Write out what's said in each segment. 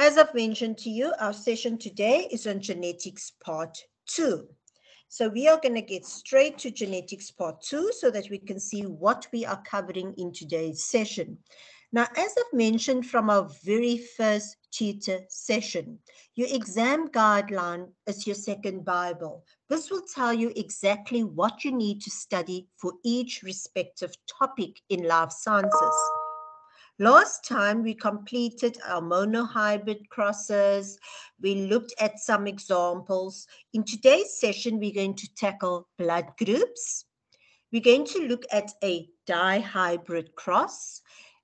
As I've mentioned to you, our session today is on genetics part two. So we are going to get straight to genetics part two so that we can see what we are covering in today's session. Now, as I've mentioned from our very first tutor session, your exam guideline is your second Bible. This will tell you exactly what you need to study for each respective topic in life sciences. Last time we completed our monohybrid crosses. We looked at some examples. In today's session, we're going to tackle blood groups. We're going to look at a dihybrid cross.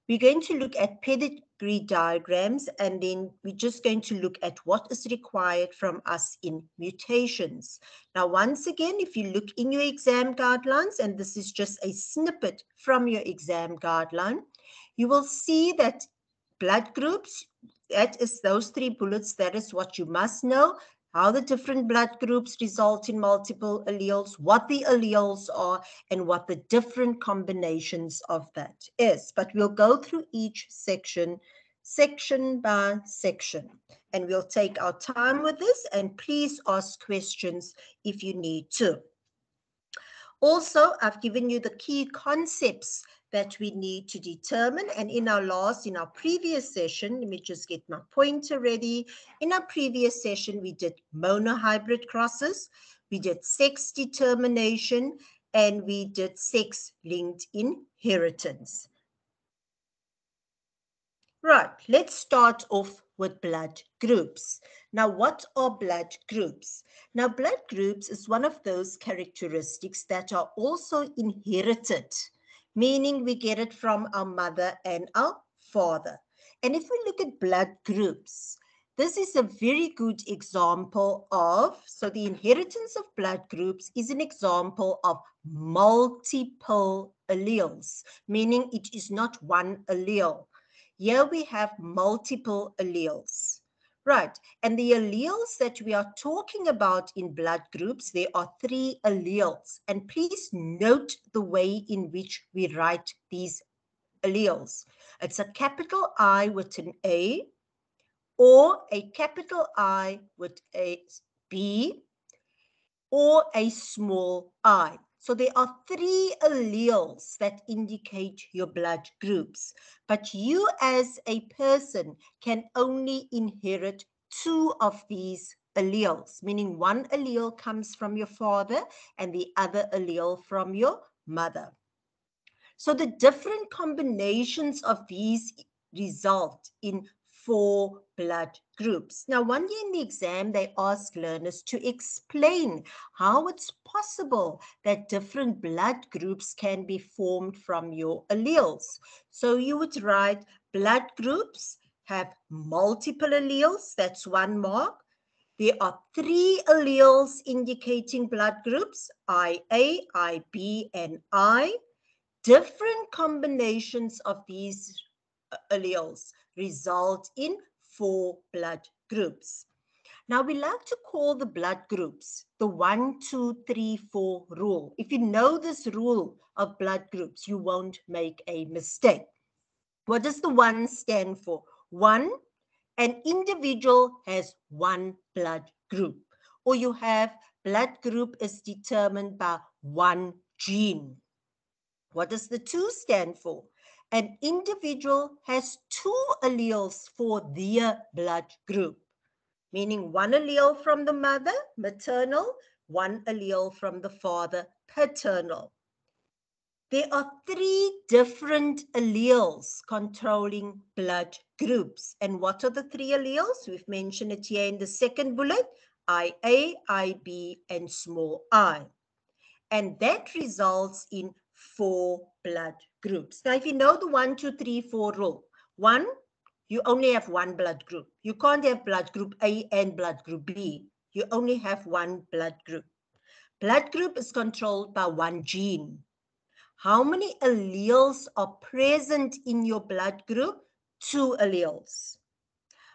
We're going to look at pedigree diagrams, and then we're just going to look at what is required from us in mutations. Now, once again, if you look in your exam guidelines, and this is just a snippet from your exam guideline, you will see that blood groups, that is those three bullets, that is what you must know, how the different blood groups result in multiple alleles, what the alleles are, and what the different combinations of that is. But we'll go through each section, section by section, and we'll take our time with this, and please ask questions if you need to. Also, I've given you the key concepts that we need to determine. And in our last, in our previous session, let me just get my pointer ready. In our previous session, we did monohybrid crosses, we did sex determination, and we did sex-linked inheritance. Right, let's start off with blood groups. Now, what are blood groups? Now, blood groups is one of those characteristics that are also inherited meaning we get it from our mother and our father. And if we look at blood groups, this is a very good example of, so the inheritance of blood groups is an example of multiple alleles, meaning it is not one allele. Here we have multiple alleles. Right. And the alleles that we are talking about in blood groups, there are three alleles. And please note the way in which we write these alleles. It's a capital I with an A or a capital I with a B or a small i. So there are three alleles that indicate your blood groups, but you as a person can only inherit two of these alleles, meaning one allele comes from your father and the other allele from your mother. So the different combinations of these result in four blood groups. Now, one year in the exam, they ask learners to explain how it's possible that different blood groups can be formed from your alleles. So you would write blood groups have multiple alleles, that's one mark. There are three alleles indicating blood groups, IA, IB, and I. Different combinations of these uh, alleles result in four blood groups. Now, we like to call the blood groups the one, two, three, four rule. If you know this rule of blood groups, you won't make a mistake. What does the one stand for? One, an individual has one blood group, or you have blood group is determined by one gene. What does the two stand for? An individual has two alleles for their blood group, meaning one allele from the mother, maternal, one allele from the father, paternal. There are three different alleles controlling blood groups. And what are the three alleles? We've mentioned it here in the second bullet, IA, IB, and small i. And that results in four blood groups. Now, if you know the one, two, three, four rule, one, you only have one blood group. You can't have blood group A and blood group B. You only have one blood group. Blood group is controlled by one gene. How many alleles are present in your blood group? Two alleles.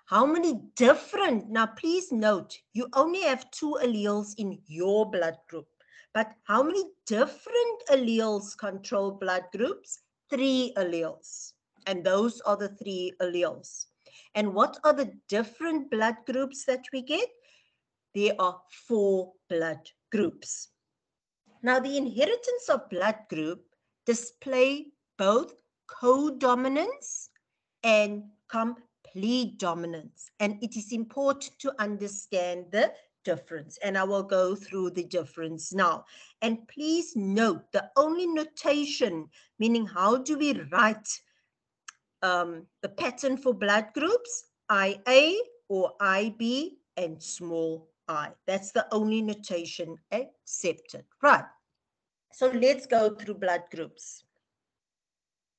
How many different, now please note, you only have two alleles in your blood group. But how many different alleles control blood groups? Three alleles. And those are the three alleles. And what are the different blood groups that we get? There are four blood groups. Now, the inheritance of blood group display both codominance and complete dominance. And it is important to understand the difference. And I will go through the difference now. And please note the only notation, meaning how do we write um, the pattern for blood groups, IA or IB and small i. That's the only notation accepted. Right. So let's go through blood groups.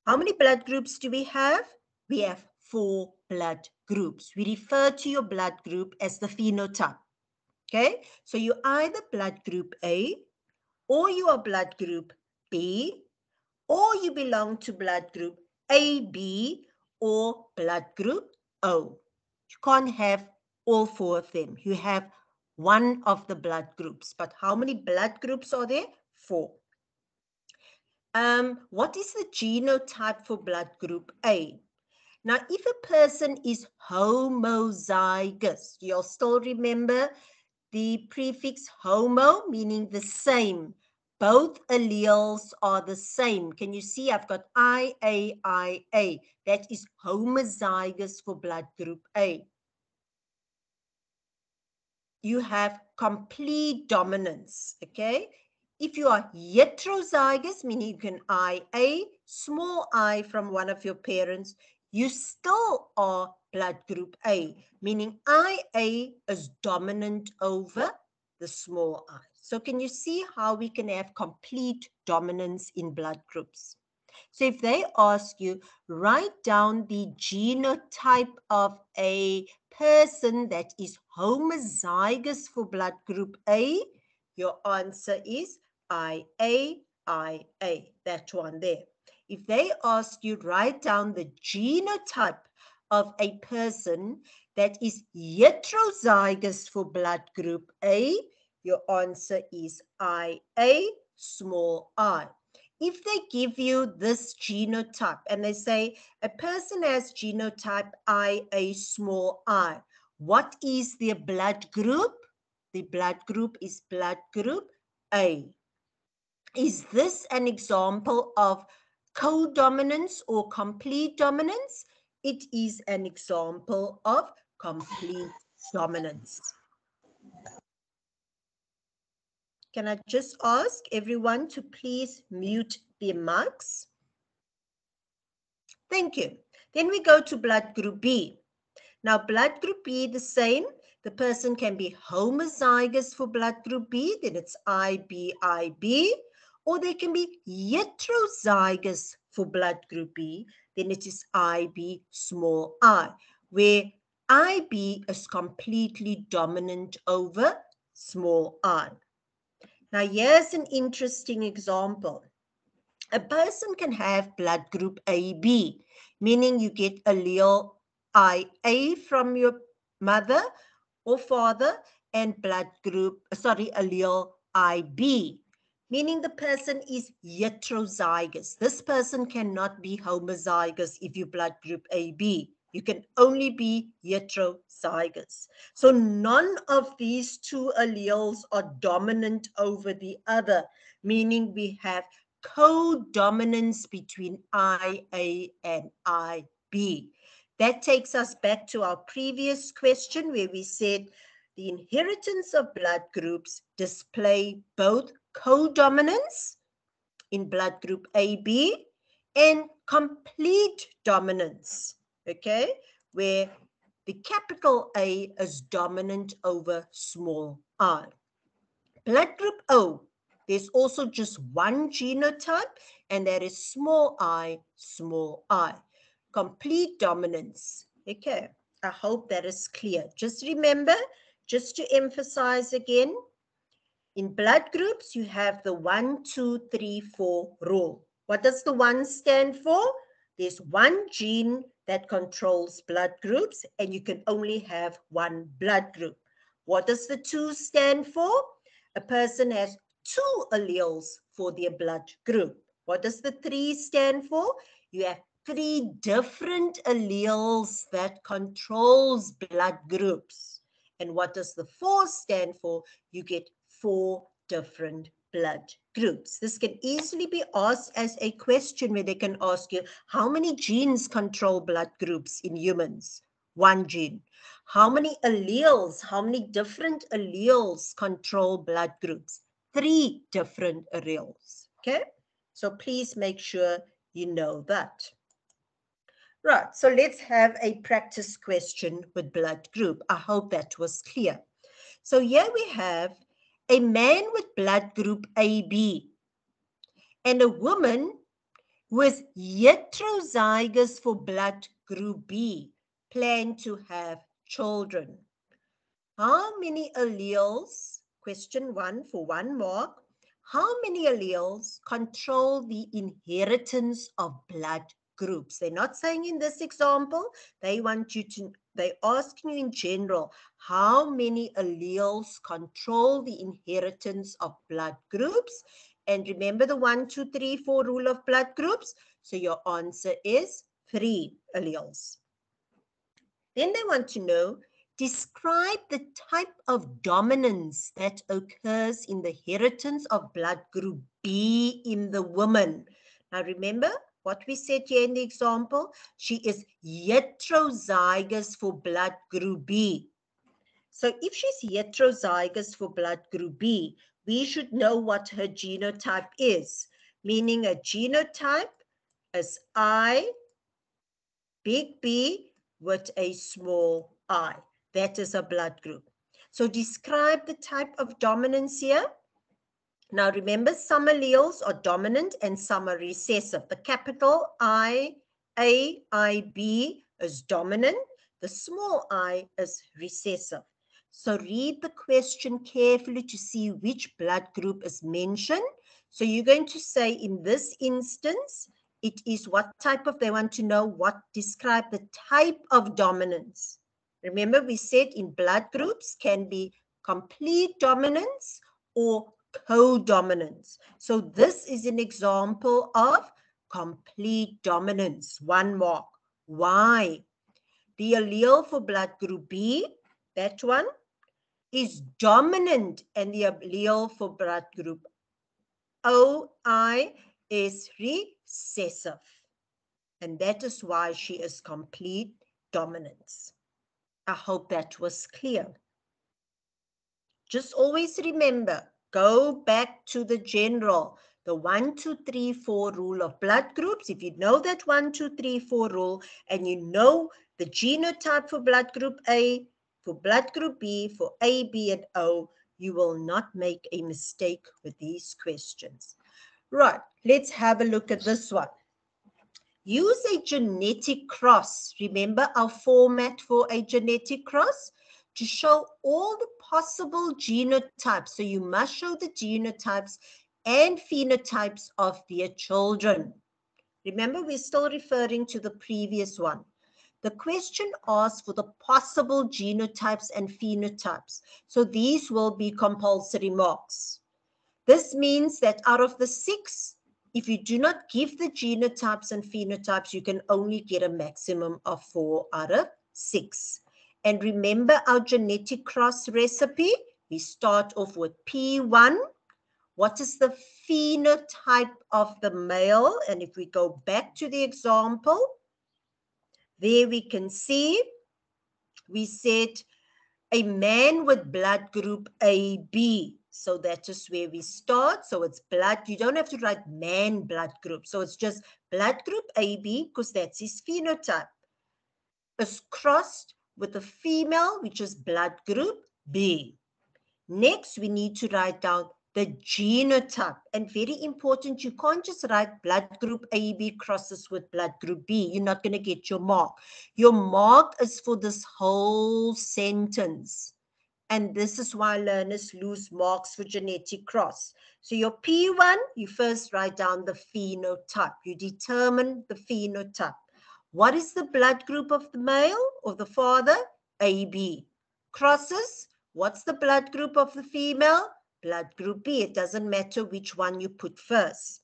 How many blood groups do we have? We have four blood groups. We refer to your blood group as the phenotype. Okay, so you're either blood group A, or you are blood group B, or you belong to blood group AB or blood group O. You can't have all four of them. You have one of the blood groups. But how many blood groups are there? Four. Um, what is the genotype for blood group A? Now, if a person is homozygous, you'll still remember the prefix homo, meaning the same. Both alleles are the same. Can you see I've got IAIA. That is homozygous for blood group A. You have complete dominance, okay? If you are heterozygous, meaning you can IA, small i from one of your parents, you still are blood group A, meaning IA is dominant over the small i. So can you see how we can have complete dominance in blood groups? So if they ask you, write down the genotype of a person that is homozygous for blood group A, your answer is IA, IA, that one there. If they ask you, write down the genotype of a person that is heterozygous for blood group A, your answer is IA, small i. If they give you this genotype and they say a person has genotype IA, small i, what is their blood group? The blood group is blood group A. Is this an example of codominance or complete dominance? It is an example of complete dominance. Can I just ask everyone to please mute their mics? Thank you. Then we go to blood group B. Now, blood group B, the same. The person can be homozygous for blood group B, then it's IBIB, or they can be heterozygous for blood group B, then it is IB small i, where IB is completely dominant over small i. Now, here's an interesting example. A person can have blood group AB, meaning you get allele IA from your mother or father and blood group, sorry, allele IB, meaning the person is heterozygous. This person cannot be homozygous if you blood group AB. You can only be heterozygous. So none of these two alleles are dominant over the other, meaning we have co-dominance between IA and IB. That takes us back to our previous question where we said the inheritance of blood groups display both codominance in blood group AB and complete dominance, okay, where the capital A is dominant over small i. Blood group O, there's also just one genotype, and that is small i, small i complete dominance. Okay, I hope that is clear. Just remember, just to emphasize again, in blood groups, you have the one, two, three, four rule. What does the one stand for? There's one gene that controls blood groups, and you can only have one blood group. What does the two stand for? A person has two alleles for their blood group. What does the three stand for? You have three different alleles that controls blood groups. And what does the four stand for? You get four different blood groups. This can easily be asked as a question where they can ask you, how many genes control blood groups in humans? One gene. How many alleles, how many different alleles control blood groups? Three different alleles, okay? So please make sure you know that. Right, so let's have a practice question with blood group. I hope that was clear. So here we have a man with blood group AB and a woman with heterozygous for blood group B plan to have children. How many alleles, question one for one mark, how many alleles control the inheritance of blood groups? They're not saying in this example, they want you to they ask you in general how many alleles control the inheritance of blood groups. And remember the one, two, three, four rule of blood groups. So your answer is three alleles. Then they want to know, describe the type of dominance that occurs in the inheritance of blood group B in the woman. Now remember, what we said here in the example, she is heterozygous for blood group B. So if she's heterozygous for blood group B, we should know what her genotype is, meaning a genotype is I, big B, with a small i. That is a blood group. So describe the type of dominance here. Now remember, some alleles are dominant and some are recessive. The capital I, A, I, B is dominant. The small i is recessive. So read the question carefully to see which blood group is mentioned. So you're going to say in this instance, it is what type of, they want to know what, describe the type of dominance. Remember we said in blood groups can be complete dominance or codominance. So this is an example of complete dominance. One mark. Why? The allele for blood group B, that one, is dominant and the allele for blood group OI is recessive. And that is why she is complete dominance. I hope that was clear. Just always remember, Go back to the general, the one, two, three, four rule of blood groups. If you know that one, two, three, four rule, and you know the genotype for blood group A, for blood group B, for A, B, and O, you will not make a mistake with these questions. Right, let's have a look at this one. Use a genetic cross. Remember our format for a genetic cross? To show all the possible genotypes. So you must show the genotypes and phenotypes of their children. Remember, we're still referring to the previous one. The question asks for the possible genotypes and phenotypes. So these will be compulsory marks. This means that out of the six, if you do not give the genotypes and phenotypes, you can only get a maximum of four out of six. And remember our genetic cross recipe? We start off with P1. What is the phenotype of the male? And if we go back to the example, there we can see, we said a man with blood group AB. So that is where we start. So it's blood. You don't have to write man blood group. So it's just blood group AB because that's his phenotype. Is crossed with a female, which is blood group B. Next, we need to write down the genotype. And very important, you can't just write blood group AB crosses with blood group B. You're not going to get your mark. Your mark is for this whole sentence. And this is why learners lose marks for genetic cross. So your P1, you first write down the phenotype. You determine the phenotype. What is the blood group of the male or the father? AB. Crosses, what's the blood group of the female? Blood group B. It doesn't matter which one you put first.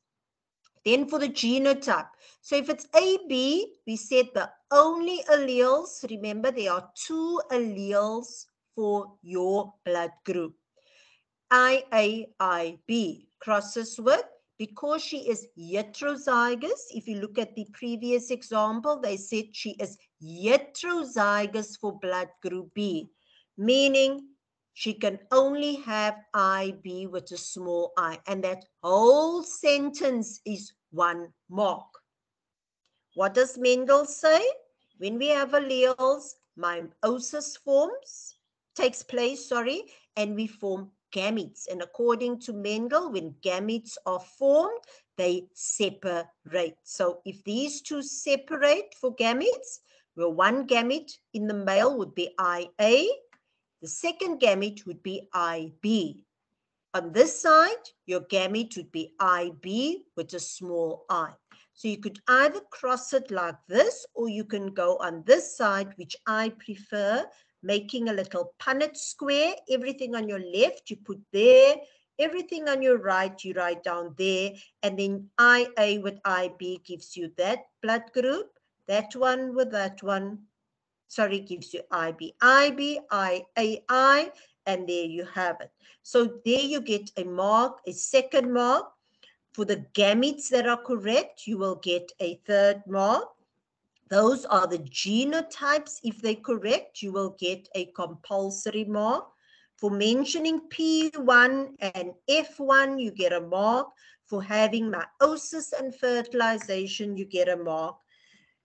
Then for the genotype. So if it's AB, we said the only alleles, remember there are two alleles for your blood group. IAIB crosses with because she is heterozygous. If you look at the previous example, they said she is heterozygous for blood group B, meaning she can only have IB with a small i, and that whole sentence is one mark. What does Mendel say? When we have alleles, meiosis forms, takes place, sorry, and we form gametes. And according to Mendel, when gametes are formed, they separate. So if these two separate for gametes, well, one gamete in the male would be IA, the second gamete would be IB. On this side, your gamete would be IB with a small i. So you could either cross it like this, or you can go on this side, which I prefer, making a little Punnett square. Everything on your left, you put there. Everything on your right, you write down there. And then IA with IB gives you that blood group. That one with that one, sorry, gives you IB. IB, IAI, and there you have it. So there you get a mark, a second mark. For the gametes that are correct, you will get a third mark. Those are the genotypes. If they're correct, you will get a compulsory mark. For mentioning P1 and F1, you get a mark. For having meiosis and fertilization, you get a mark.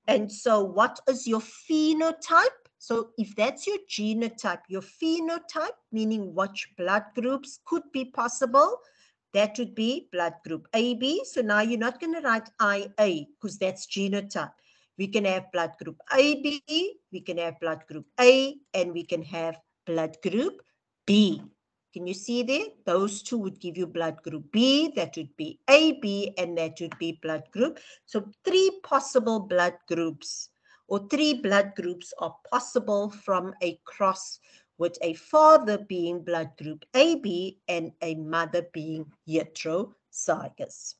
And so what is your phenotype? So if that's your genotype, your phenotype, meaning which blood groups could be possible, that would be blood group AB. So now you're not going to write IA because that's genotype. We can have blood group AB, we can have blood group A, and we can have blood group B. Can you see there? Those two would give you blood group B, that would be AB, and that would be blood group. So three possible blood groups or three blood groups are possible from a cross with a father being blood group AB and a mother being heterozygous.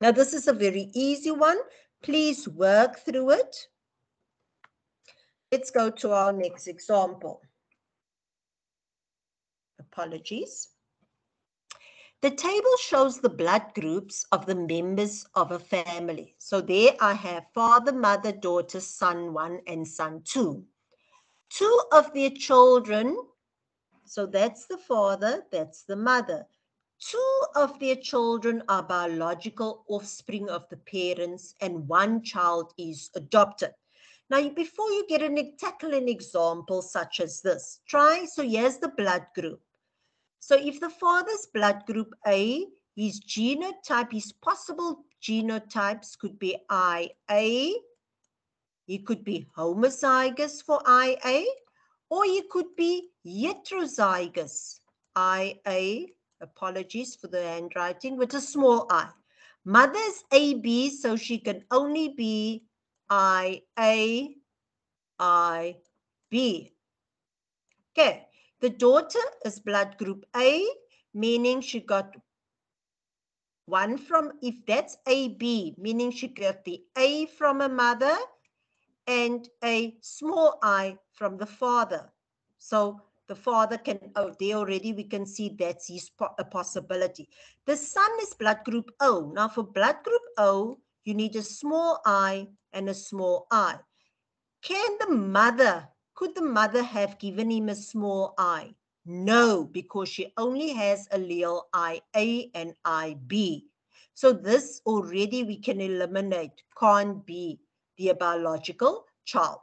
Now, this is a very easy one. Please work through it. Let's go to our next example. Apologies. The table shows the blood groups of the members of a family. So there I have father, mother, daughter, son one, and son two. Two of their children, so that's the father, that's the mother. Two of their children are biological offspring of the parents, and one child is adopted. Now, before you get an tackle an example such as this, try. So here's the blood group. So if the father's blood group A, his genotype, his possible genotypes could be IA, he could be homozygous for IA, or he could be heterozygous, IA, apologies for the handwriting, with a small i. Mother's AB, so she can only be I A I B. Okay, the daughter is blood group A, meaning she got one from, if that's AB, meaning she got the A from a mother and a small i from the father. So the father can, oh, there already we can see that's his po a possibility. The son is blood group O. Now for blood group O, you need a small i and a small i. Can the mother could the mother have given him a small i? No, because she only has allele IA and IB. So this already we can eliminate, can't be the biological child.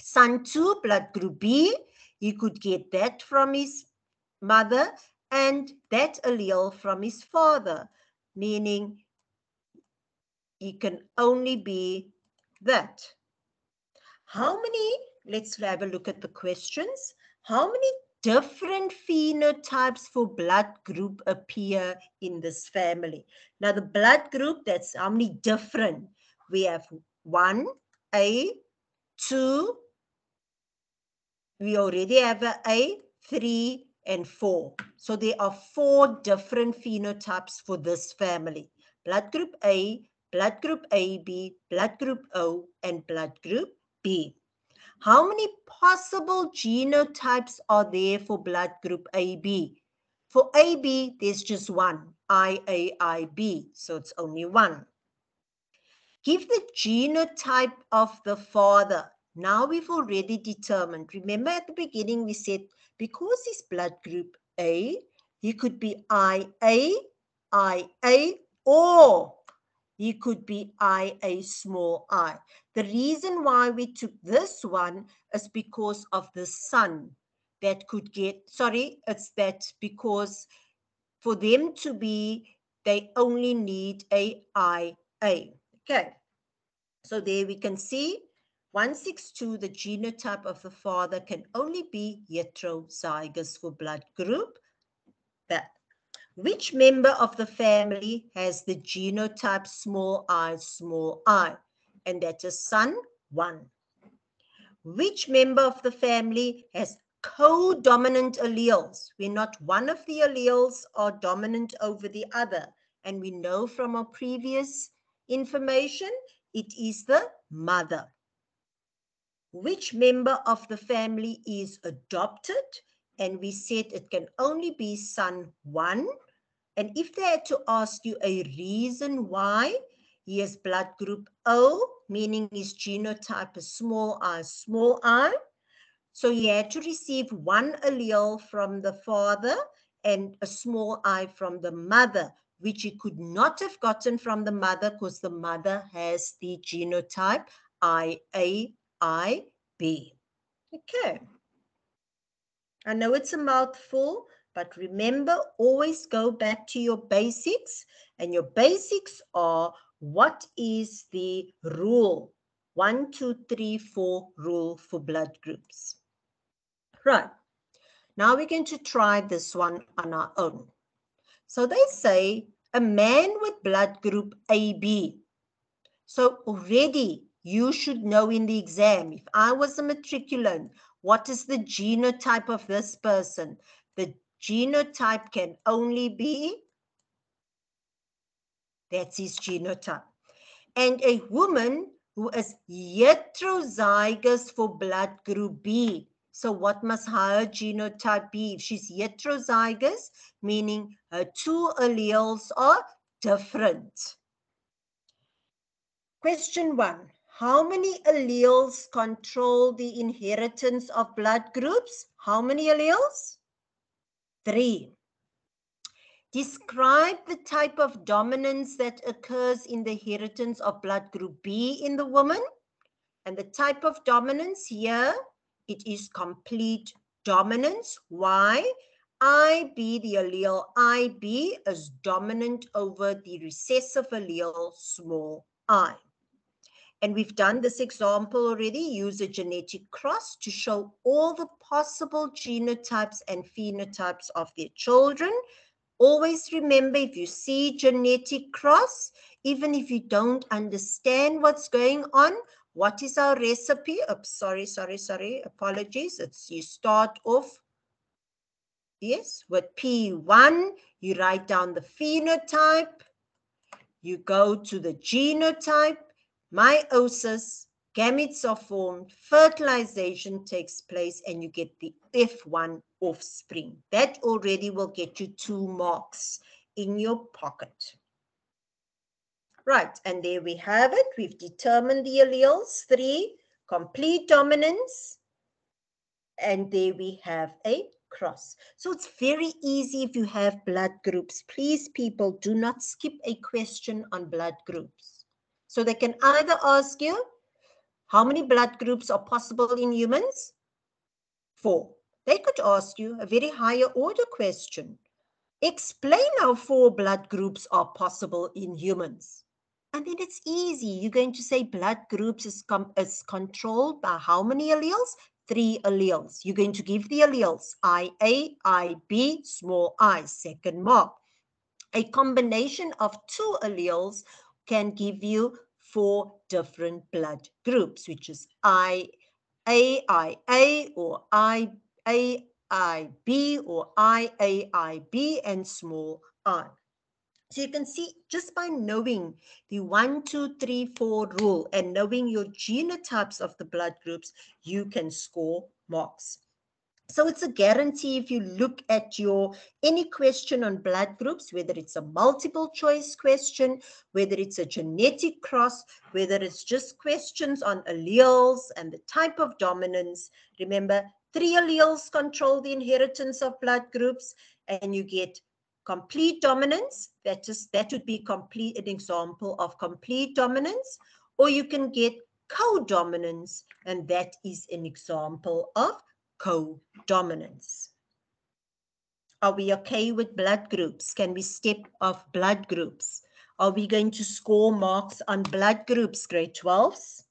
Son 2, blood group B, he could get that from his mother and that allele from his father, meaning he can only be that. How many let's have a look at the questions. How many different phenotypes for blood group appear in this family? Now, the blood group, that's how many different? We have one, A, two, we already have a A, three, and four. So there are four different phenotypes for this family. blood group A, blood group AB, blood group O, and blood group B. How many possible genotypes are there for blood group AB? For AB, there's just one, IAIB, so it's only one. Give the genotype of the father. Now we've already determined. Remember at the beginning we said because he's blood group A, he could be IA, IA, or he could be IA small i. The reason why we took this one is because of the son that could get, sorry, it's that because for them to be, they only need a IA. Okay, so there we can see 162, the genotype of the father can only be heterozygous for blood group. That. Which member of the family has the genotype small i, small i? And that is son 1. Which member of the family has co-dominant alleles, where not one of the alleles are dominant over the other? And we know from our previous information, it is the mother. Which member of the family is adopted? And we said it can only be son one. And if they had to ask you a reason why, he has blood group O, meaning his genotype is small i, small i. So he had to receive one allele from the father and a small i from the mother which he could not have gotten from the mother because the mother has the genotype IAIB. Okay. I know it's a mouthful, but remember, always go back to your basics. And your basics are what is the rule? One, two, three, four rule for blood groups. Right. Now we're going to try this one on our own. So they say a man with blood group AB. So already you should know in the exam, if I was a matriculant, what is the genotype of this person? The genotype can only be, that's his genotype. And a woman who is heterozygous for blood group B. So what must her genotype be? If she's heterozygous, meaning her two alleles are different. Question one. How many alleles control the inheritance of blood groups? How many alleles? Three. Describe the type of dominance that occurs in the inheritance of blood group B in the woman. And the type of dominance here it is complete dominance. Why? IB, the allele IB, is dominant over the recessive allele small i. And we've done this example already, use a genetic cross to show all the possible genotypes and phenotypes of their children. Always remember, if you see genetic cross, even if you don't understand what's going on, what is our recipe? Sorry, sorry, sorry. Apologies. It's you start off, yes, with P1. You write down the phenotype. You go to the genotype. Meiosis, gametes are formed, fertilization takes place, and you get the F1 offspring. That already will get you two marks in your pocket. Right, and there we have it. We've determined the alleles, three, complete dominance, and there we have a cross. So it's very easy if you have blood groups. Please, people, do not skip a question on blood groups. So they can either ask you, how many blood groups are possible in humans? Four. They could ask you a very higher order question. Explain how four blood groups are possible in humans. And then it's easy. You're going to say blood groups is, is controlled by how many alleles? Three alleles. You're going to give the alleles IA, IB, small i, second mark. A combination of two alleles can give you four different blood groups, which is I, AIA or IAIB or IAIB and small i. So you can see just by knowing the one, two, three, four rule and knowing your genotypes of the blood groups, you can score marks. So it's a guarantee if you look at your any question on blood groups, whether it's a multiple choice question, whether it's a genetic cross, whether it's just questions on alleles and the type of dominance. Remember, three alleles control the inheritance of blood groups, and you get complete dominance. That just that would be complete an example of complete dominance, or you can get co-dominance, and that is an example of co-dominance. Are we okay with blood groups? Can we step off blood groups? Are we going to score marks on blood groups, grade 12s?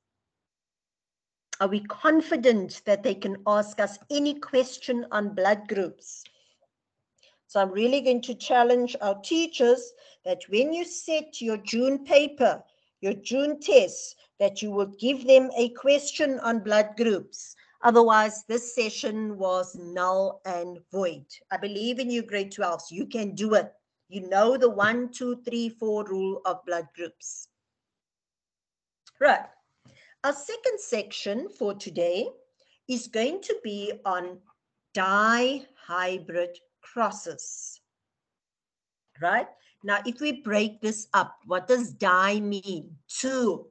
Are we confident that they can ask us any question on blood groups? So I'm really going to challenge our teachers that when you set your June paper, your June test, that you will give them a question on blood groups. Otherwise, this session was null and void. I believe in you, grade 12s. You can do it. You know the one, two, three, four rule of blood groups. Right. Our second section for today is going to be on dihybrid crosses. Right? Now, if we break this up, what does di mean? Two.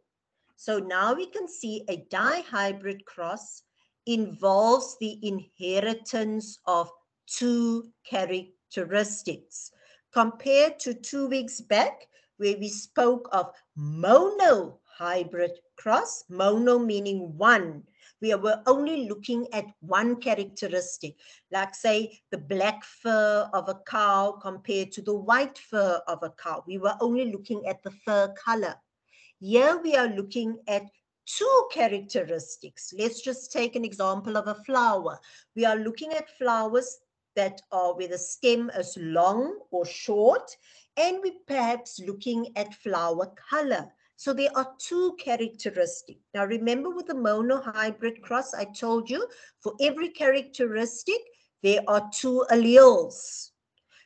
So now we can see a dihybrid cross involves the inheritance of two characteristics compared to two weeks back where we spoke of monohybrid cross, mono meaning one. We were only looking at one characteristic, like say the black fur of a cow compared to the white fur of a cow. We were only looking at the fur color. Here we are looking at two characteristics. Let's just take an example of a flower. We are looking at flowers that are where the stem is long or short, and we perhaps looking at flower color. So there are two characteristics. Now remember with the monohybrid cross, I told you for every characteristic, there are two alleles.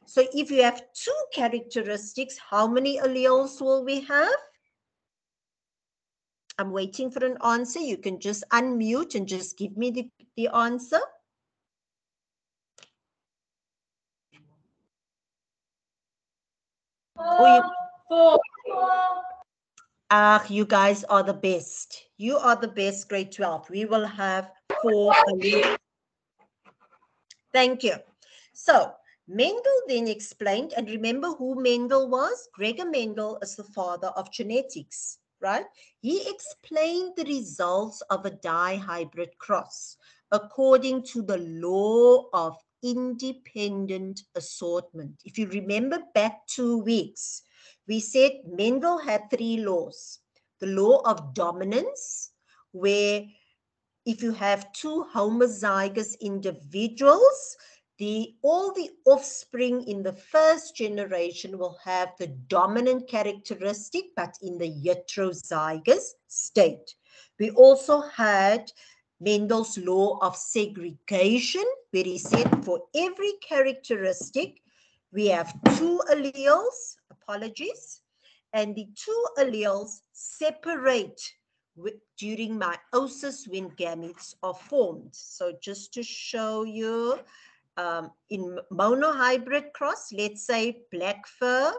So if you have two characteristics, how many alleles will we have? I'm waiting for an answer. You can just unmute and just give me the, the answer. Four. Ah, you guys are the best. You are the best, grade 12. We will have four. Thank you. So, Mendel then explained, and remember who Mendel was? Gregor Mendel is the father of genetics right? He explained the results of a dihybrid cross according to the law of independent assortment. If you remember back two weeks, we said Mendel had three laws. The law of dominance, where if you have two homozygous individuals, the all the offspring in the first generation will have the dominant characteristic but in the heterozygous state. We also had mendel's law of segregation where he said for every characteristic we have two alleles apologies and the two alleles separate with, during meiosis when gametes are formed. So just to show you um, in monohybrid cross, let's say black fur,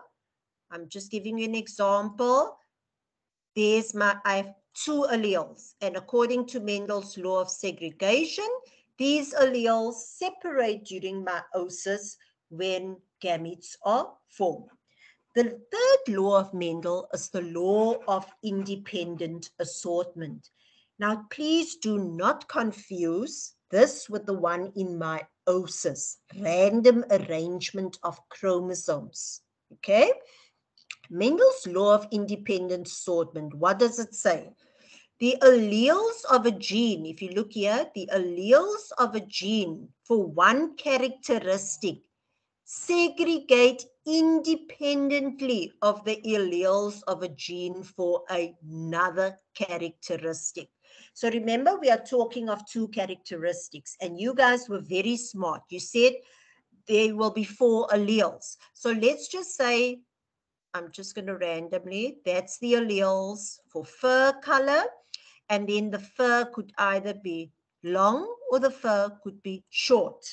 I'm just giving you an example. There's my, I have two alleles. And according to Mendel's law of segregation, these alleles separate during meiosis when gametes are formed. The third law of Mendel is the law of independent assortment. Now, please do not confuse this with the one in meiosis, random arrangement of chromosomes. Okay? Mendel's law of independent assortment, what does it say? The alleles of a gene, if you look here, the alleles of a gene for one characteristic segregate independently of the alleles of a gene for another characteristic. So remember, we are talking of two characteristics, and you guys were very smart. You said there will be four alleles. So let's just say I'm just going to randomly, that's the alleles for fur color. And then the fur could either be long or the fur could be short.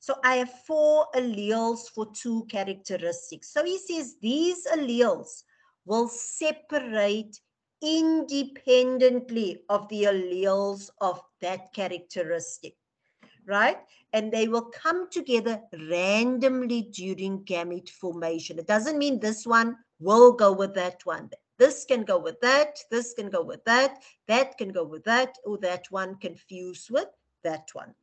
So I have four alleles for two characteristics. So he says these alleles will separate independently of the alleles of that characteristic, right? And they will come together randomly during gamete formation. It doesn't mean this one will go with that one. This can go with that, this can go with that, that can go with that, or that one can fuse with that one.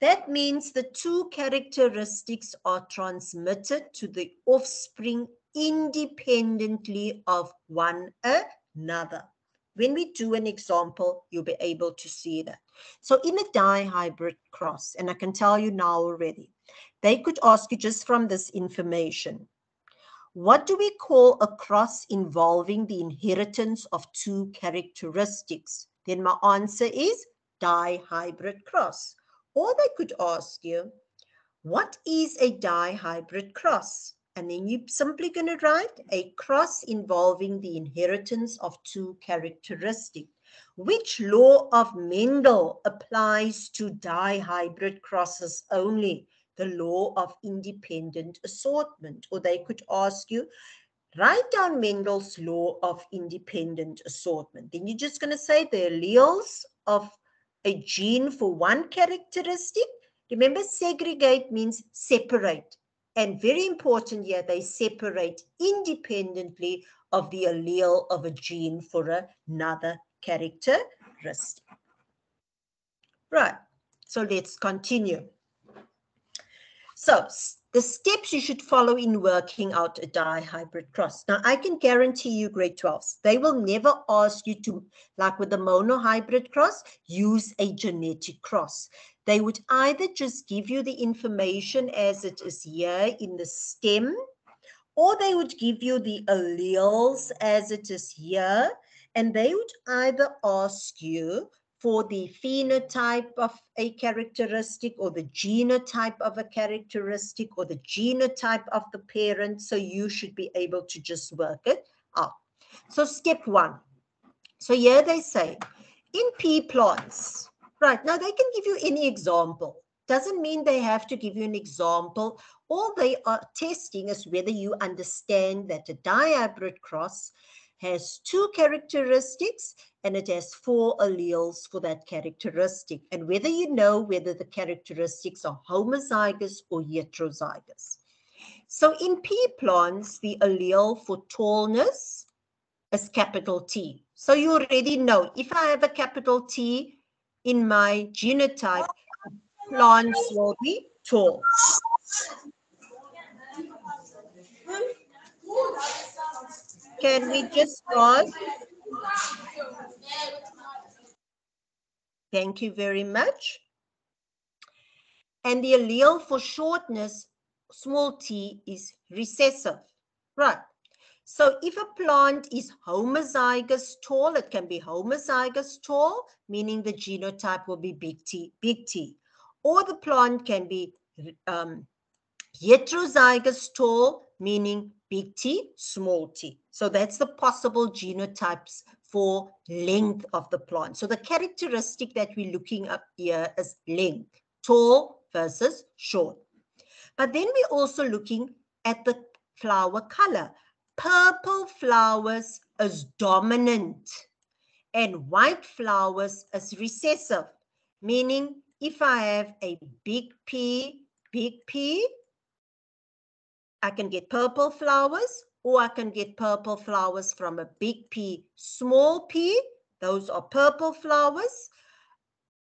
That means the two characteristics are transmitted to the offspring independently of one another. When we do an example, you'll be able to see that. So in a dihybrid cross, and I can tell you now already, they could ask you just from this information, what do we call a cross involving the inheritance of two characteristics? Then my answer is dihybrid cross. Or they could ask you, what is a dihybrid cross? And then you're simply going to write a cross involving the inheritance of two characteristics. Which law of Mendel applies to dihybrid crosses only? The law of independent assortment. Or they could ask you, write down Mendel's law of independent assortment. Then you're just going to say the alleles of a gene for one characteristic. Remember, segregate means separate. And very important here, they separate independently of the allele of a gene for another characteristic. Right, so let's continue. So the steps you should follow in working out a dihybrid cross. Now, I can guarantee you grade 12s, they will never ask you to, like with the monohybrid cross, use a genetic cross. They would either just give you the information as it is here in the stem, or they would give you the alleles as it is here, and they would either ask you for the phenotype of a characteristic or the genotype of a characteristic or the genotype of the parent. So you should be able to just work it out. So step one. So here they say, in pea plants, right, now they can give you any example. Doesn't mean they have to give you an example. All they are testing is whether you understand that a dihybrid cross has two characteristics and it has four alleles for that characteristic. And whether you know whether the characteristics are homozygous or heterozygous. So in pea plants, the allele for tallness is capital T. So you already know if I have a capital T in my genotype, plants will be tall. Can we just pause? Thank you very much. And the allele for shortness, small t, is recessive. Right. So if a plant is homozygous tall, it can be homozygous tall, meaning the genotype will be big T, big T. Or the plant can be um, heterozygous tall, meaning big T, small t. So that's the possible genotypes for length of the plant. So the characteristic that we're looking up here is length, tall versus short. But then we're also looking at the flower color. Purple flowers is dominant and white flowers is recessive, meaning if I have a big P, big P, I can get purple flowers or I can get purple flowers from a big P, small p. Those are purple flowers.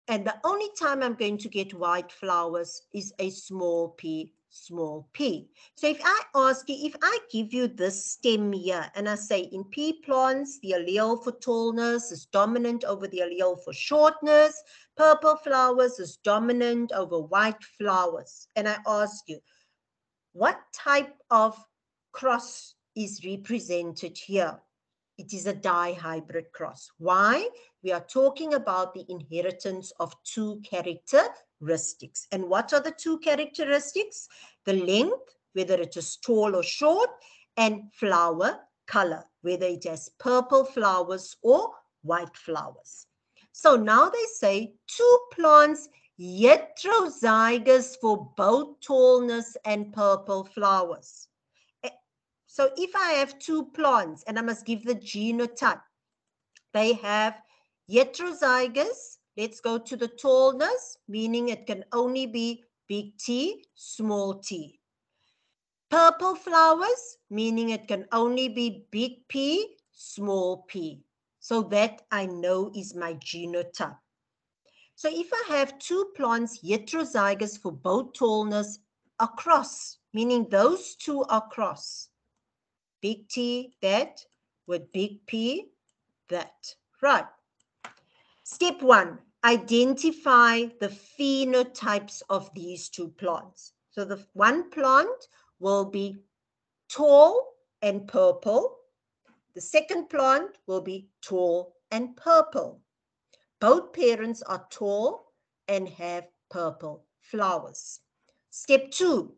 And the only time I'm going to get white flowers is a small p, small p. So if I ask you, if I give you this stem here and I say in pea plants, the allele for tallness is dominant over the allele for shortness, purple flowers is dominant over white flowers. And I ask you, what type of cross is represented here? It is a dihybrid cross. Why? We are talking about the inheritance of two characteristics. And what are the two characteristics? The length, whether it is tall or short, and flower color, whether it has purple flowers or white flowers. So now they say two plants heterozygous for both tallness and purple flowers. Eh, so if I have two plants and I must give the genotype, they have heterozygous. Let's go to the tallness, meaning it can only be big T, small t. Purple flowers, meaning it can only be big P, small p. So that I know is my genotype. So if I have two plants heterozygous for both tallness across, meaning those two are cross, big T, that, with big P, that. Right. Step one, identify the phenotypes of these two plants. So the one plant will be tall and purple. The second plant will be tall and purple. Both parents are tall and have purple flowers. Step two,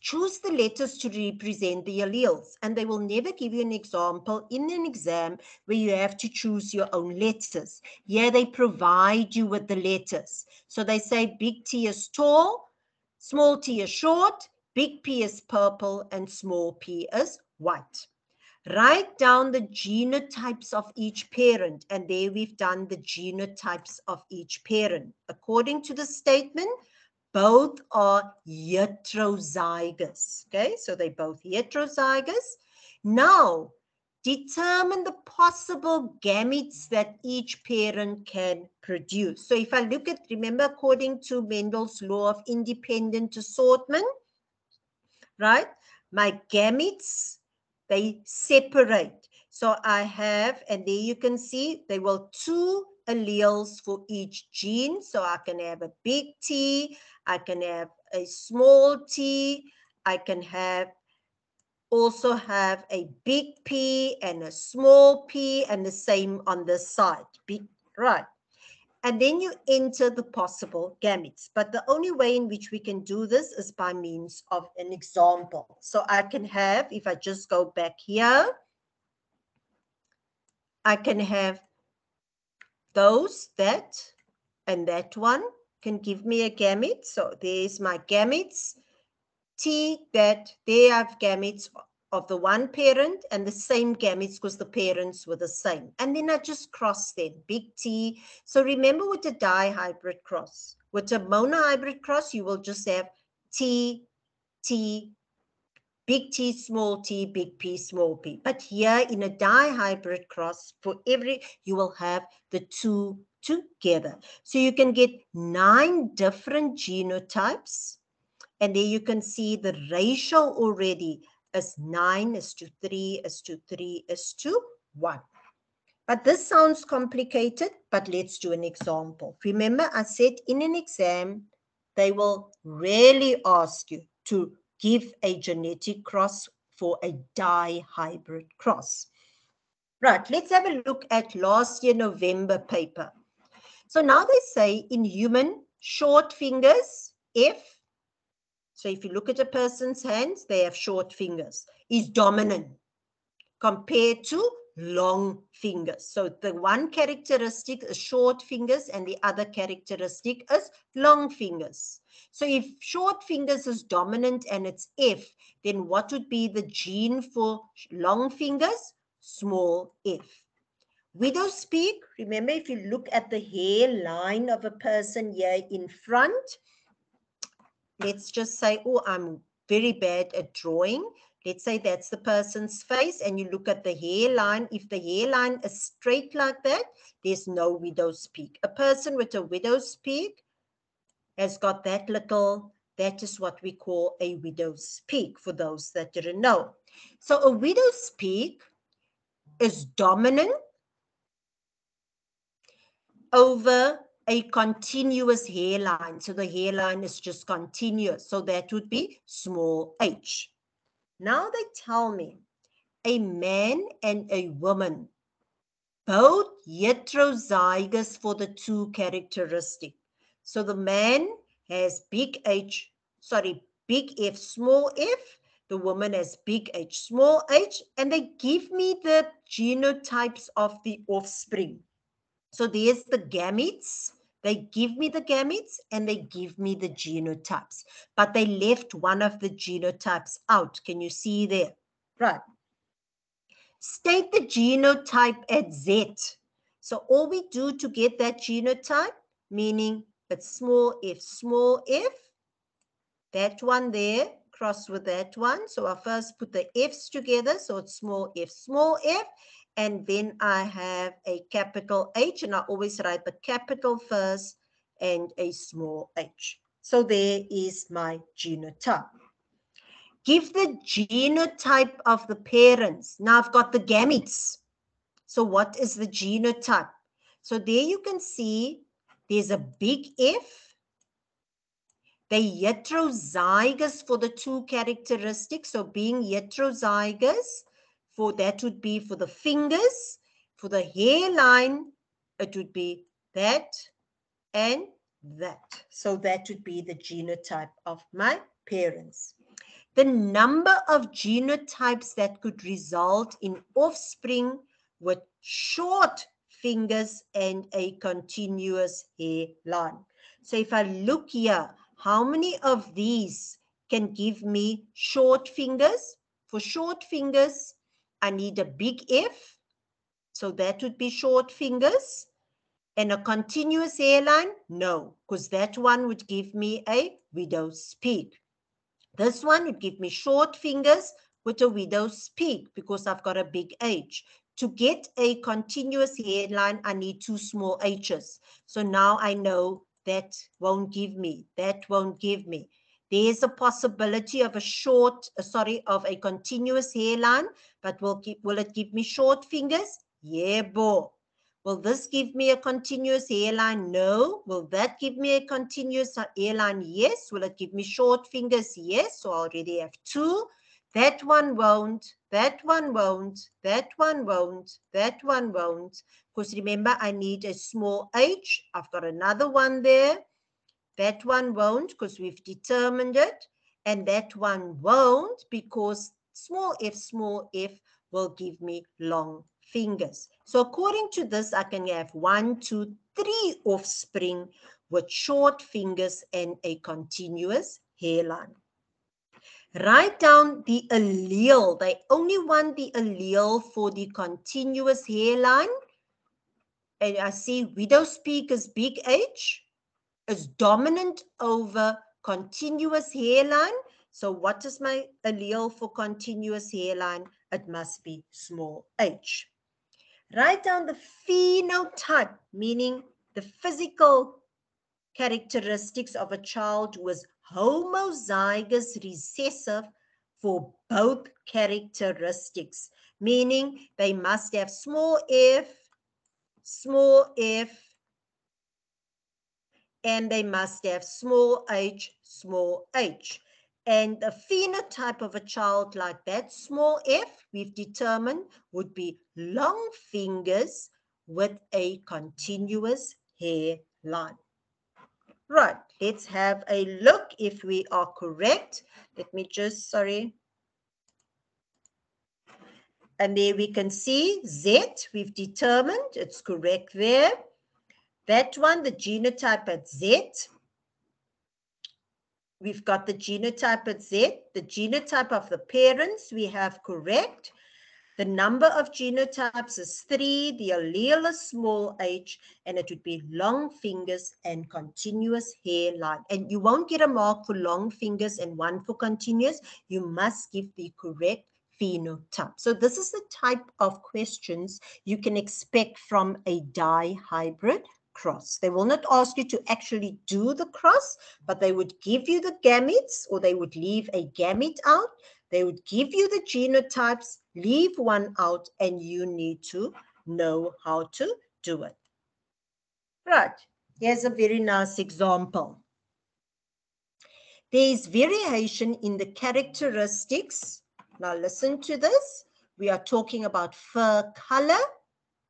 choose the letters to represent the alleles. And they will never give you an example in an exam where you have to choose your own letters. Here they provide you with the letters. So they say big T is tall, small t is short, big P is purple, and small p is white. Write down the genotypes of each parent. And there we've done the genotypes of each parent. According to the statement, both are heterozygous. Okay, so they're both heterozygous. Now, determine the possible gametes that each parent can produce. So if I look at, remember, according to Mendel's law of independent assortment, right? My gametes, they separate. So I have, and there you can see, they will two alleles for each gene. So I can have a big T, I can have a small t. I can have also have a big P and a small p and the same on this side. Big, right. And then you enter the possible gametes. But the only way in which we can do this is by means of an example. So I can have, if I just go back here, I can have those, that, and that one can give me a gamete. So there's my gametes. T that they have gametes of the one parent and the same gametes because the parents were the same. And then I just cross them, big T. So remember with a dihybrid cross, with a monohybrid cross, you will just have T, T, big T, small t, big P, small p. But here in a dihybrid cross, for every, you will have the two together. So you can get nine different genotypes. And there you can see the ratio already is 9 is to 3 is to 3 is to 1. But this sounds complicated, but let's do an example. Remember, I said in an exam, they will rarely ask you to give a genetic cross for a dihybrid cross. Right, let's have a look at last year November paper. So now they say in human, short fingers, F. So if you look at a person's hands, they have short fingers, is dominant compared to long fingers. So the one characteristic is short fingers and the other characteristic is long fingers. So if short fingers is dominant and it's F, then what would be the gene for long fingers? Small f. Widow's peak, remember if you look at the hairline of a person here in front, let's just say, oh, I'm very bad at drawing. Let's say that's the person's face and you look at the hairline. If the hairline is straight like that, there's no widow's peak. A person with a widow's peak has got that little, that is what we call a widow's peak for those that didn't know. So a widow's peak is dominant over a continuous hairline. So the hairline is just continuous. So that would be small h. Now they tell me a man and a woman, both heterozygous for the two characteristic. So the man has big H, sorry, big F, small f, the woman has big H, small h, and they give me the genotypes of the offspring. So there's the gametes. They give me the gametes and they give me the genotypes, but they left one of the genotypes out. Can you see there? Right. State the genotype at Z. So all we do to get that genotype, meaning it's small f, small f, that one there, cross with that one. So I first put the f's together. So it's small f, small f. And then I have a capital H, and I always write the capital first and a small h. So there is my genotype. Give the genotype of the parents. Now I've got the gametes. So what is the genotype? So there you can see there's a big F. They heterozygous for the two characteristics. So being heterozygous, for that would be for the fingers. For the hairline, it would be that and that. So that would be the genotype of my parents. The number of genotypes that could result in offspring with short fingers and a continuous hairline. So if I look here, how many of these can give me short fingers? For short fingers, I need a big F. So that would be short fingers. And a continuous hairline? No, because that one would give me a widow's peak. This one would give me short fingers with a widow's peak because I've got a big H. To get a continuous hairline, I need two small h's. So now I know that won't give me, that won't give me. There's a possibility of a short, uh, sorry, of a continuous hairline, but will, keep, will it give me short fingers? Yeah, boy. Will this give me a continuous hairline? No. Will that give me a continuous hairline? Yes. Will it give me short fingers? Yes. So I already have two. That one won't, that one won't, that one won't, that one won't. Because remember, I need a small h. I've got another one there. That one won't because we've determined it. And that one won't because small f, small f will give me long fingers. So according to this, I can have one, two, three offspring with short fingers and a continuous hairline. Write down the allele. They only want the allele for the continuous hairline. And I see widow peak is big H, is dominant over continuous hairline. So what is my allele for continuous hairline? It must be small h. Write down the phenotype, meaning the physical characteristics of a child who is homozygous recessive for both characteristics, meaning they must have small f, small f, and they must have small h, small h. And the phenotype of a child like that, small f, we've determined would be long fingers with a continuous hairline. Right, let's have a look if we are correct. Let me just, sorry. And there we can see Z, we've determined it's correct there. That one, the genotype at Z. We've got the genotype at Z. The genotype of the parents we have correct. The number of genotypes is three, the allele is small h, and it would be long fingers and continuous hairline. And you won't get a mark for long fingers and one for continuous. You must give the correct phenotype. So this is the type of questions you can expect from a dihybrid cross. They will not ask you to actually do the cross, but they would give you the gametes or they would leave a gamete out. They would give you the genotypes, leave one out, and you need to know how to do it. Right, here's a very nice example. There is variation in the characteristics. Now listen to this. We are talking about fur color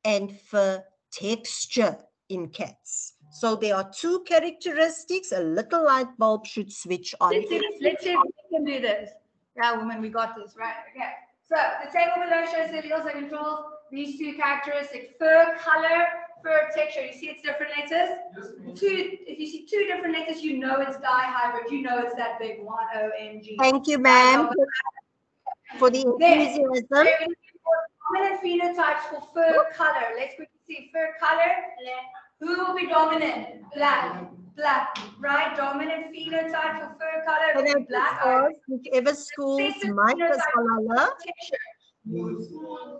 and fur texture in cats. So there are two characteristics. A little light bulb should switch on. Let's see, let's see if we can do this. Yeah, woman, we got this, right? Okay. So the table below shows the alleles and controls these two characteristics, fur color, fur texture. You see it's different letters? Two, if you see two different letters, you know it's dihybrid. You know it's that big one, O-N-G. Thank you, ma'am, for the enthusiasm. Dominant phenotypes for fur color. Let's quickly see fur color. Who will be dominant? Black. Black, right? Dominant phenotype for fur color black. Whichever schools might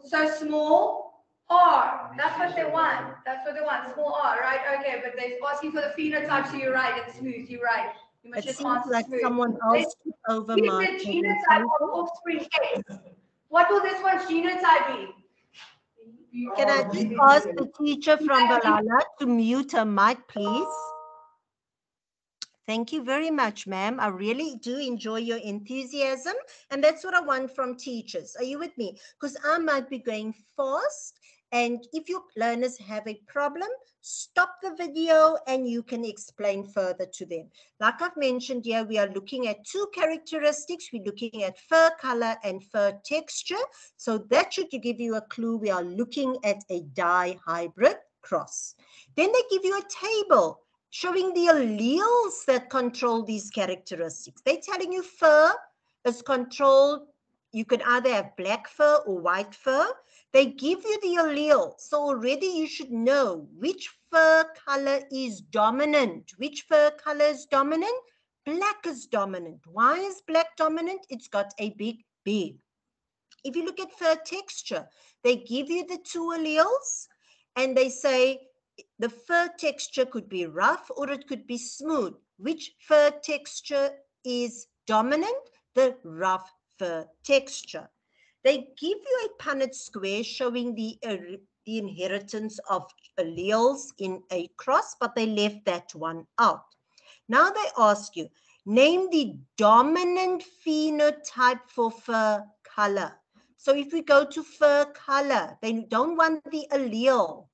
So small R. That's what they want. That's what they want. Small R, right? Okay, but they're asking for the phenotype, so you're right. It's smooth. You're right. You must it just seems like smooth. someone else over my the genotype of offspring case. What will this one's genotype be? Can I just ask the teacher from Balala to mute her mic, please? Thank you very much, ma'am. I really do enjoy your enthusiasm. And that's what I want from teachers. Are you with me? Because I might be going fast. And if your learners have a problem, stop the video and you can explain further to them. Like I've mentioned here, we are looking at two characteristics. We're looking at fur color and fur texture. So that should give you a clue. We are looking at a dihybrid cross. Then they give you a table showing the alleles that control these characteristics. They're telling you fur is controlled. You can either have black fur or white fur. They give you the allele. So already you should know which fur color is dominant. Which fur color is dominant? Black is dominant. Why is black dominant? It's got a big B. If you look at fur texture, they give you the two alleles and they say the fur texture could be rough or it could be smooth. Which fur texture is dominant? The rough fur texture. They give you a Punnett square showing the, uh, the inheritance of alleles in a cross, but they left that one out. Now they ask you, name the dominant phenotype for fur color. So if we go to fur color, they don't want the allele.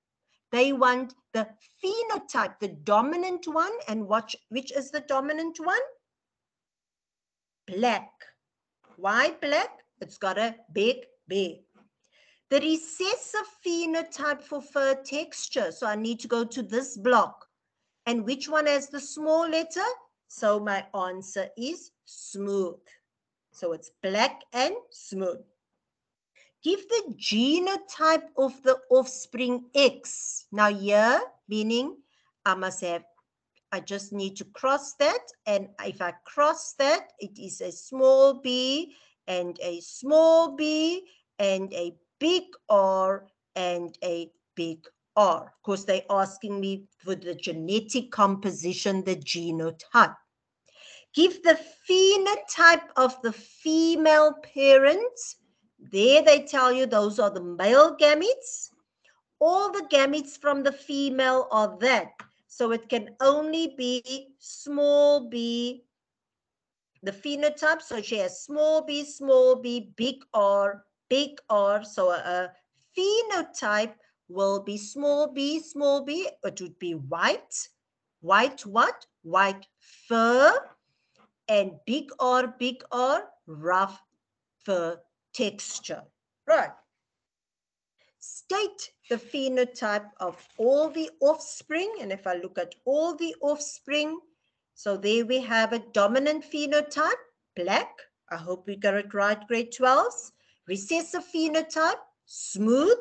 They want the phenotype, the dominant one, and watch which is the dominant one? Black. Why black? It's got a big B. The recessive phenotype for fur texture. So I need to go to this block. And which one has the small letter? So my answer is smooth. So it's black and smooth. Give the genotype of the offspring X. Now here, meaning I must have, I just need to cross that. And if I cross that, it is a small b and a small b and a big R and a big R. Of course, they're asking me for the genetic composition, the genotype. Give the phenotype of the female parents there they tell you those are the male gametes. All the gametes from the female are that. So it can only be small b, the phenotype. So she has small b, small b, big R, big R. So a, a phenotype will be small b, small b. It would be white. White what? White fur. And big R, big R, rough fur texture. Right. State the phenotype of all the offspring. And if I look at all the offspring, so there we have a dominant phenotype, black. I hope we got it right, grade 12s. Recessive phenotype, smooth.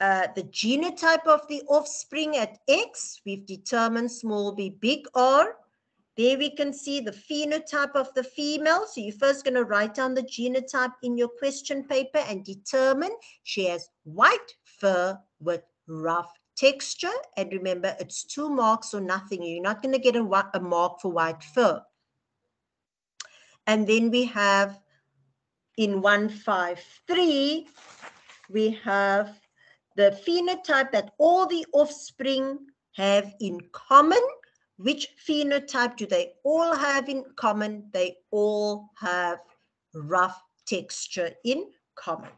Uh, the genotype of the offspring at X, we've determined small b, big R. There we can see the phenotype of the female. So you're first going to write down the genotype in your question paper and determine she has white fur with rough texture. And remember, it's two marks or nothing. You're not going to get a, a mark for white fur. And then we have in 153, we have the phenotype that all the offspring have in common which phenotype do they all have in common? They all have rough texture in common.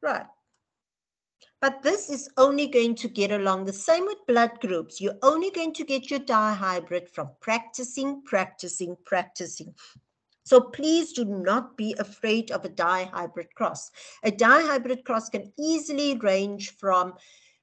Right. But this is only going to get along the same with blood groups. You're only going to get your dihybrid from practicing, practicing, practicing. So please do not be afraid of a dihybrid cross. A dihybrid cross can easily range from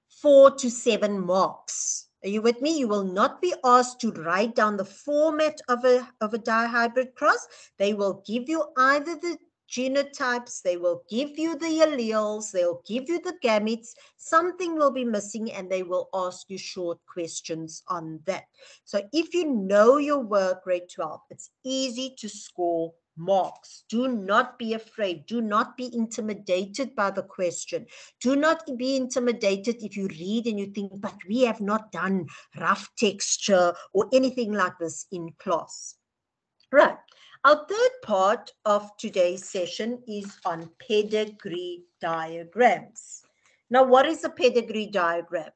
four to seven marks. Are you with me? You will not be asked to write down the format of a, of a dihybrid cross. They will give you either the genotypes, they will give you the alleles, they'll give you the gametes, something will be missing and they will ask you short questions on that. So if you know your work, grade 12, it's easy to score marks. Do not be afraid. Do not be intimidated by the question. Do not be intimidated if you read and you think, but we have not done rough texture or anything like this in class. Right. Our third part of today's session is on pedigree diagrams. Now, what is a pedigree diagram?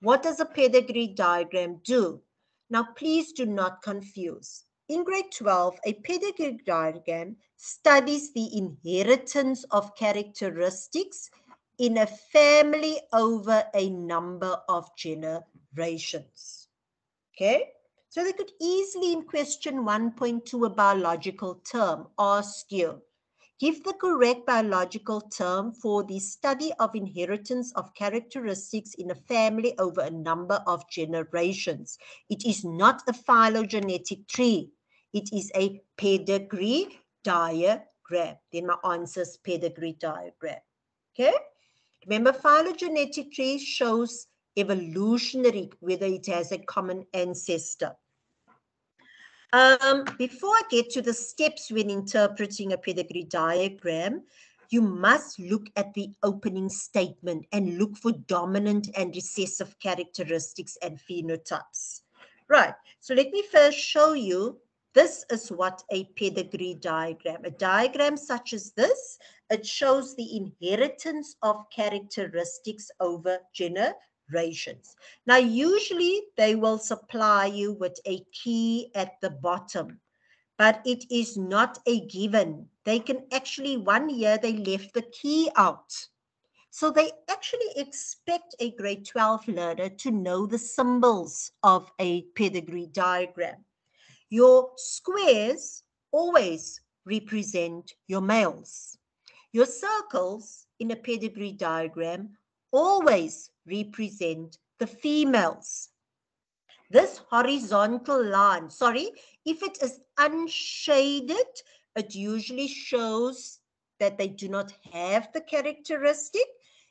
What does a pedigree diagram do? Now, please do not confuse. In grade 12, a pedigree diagram studies the inheritance of characteristics in a family over a number of generations. Okay? So they could easily in question 1.2 a biological term ask you, give the correct biological term for the study of inheritance of characteristics in a family over a number of generations. It is not a phylogenetic tree. It is a pedigree diagram. Then my answer is pedigree diagram. Okay? Remember, phylogenetic tree shows evolutionary, whether it has a common ancestor. Um, before I get to the steps when interpreting a pedigree diagram, you must look at the opening statement and look for dominant and recessive characteristics and phenotypes. Right, so let me first show you this is what a pedigree diagram, a diagram such as this, it shows the inheritance of characteristics over generations rations. Now, usually they will supply you with a key at the bottom, but it is not a given. They can actually, one year they left the key out. So they actually expect a grade 12 learner to know the symbols of a pedigree diagram. Your squares always represent your males. Your circles in a pedigree diagram always represent the females. This horizontal line, sorry, if it is unshaded, it usually shows that they do not have the characteristic.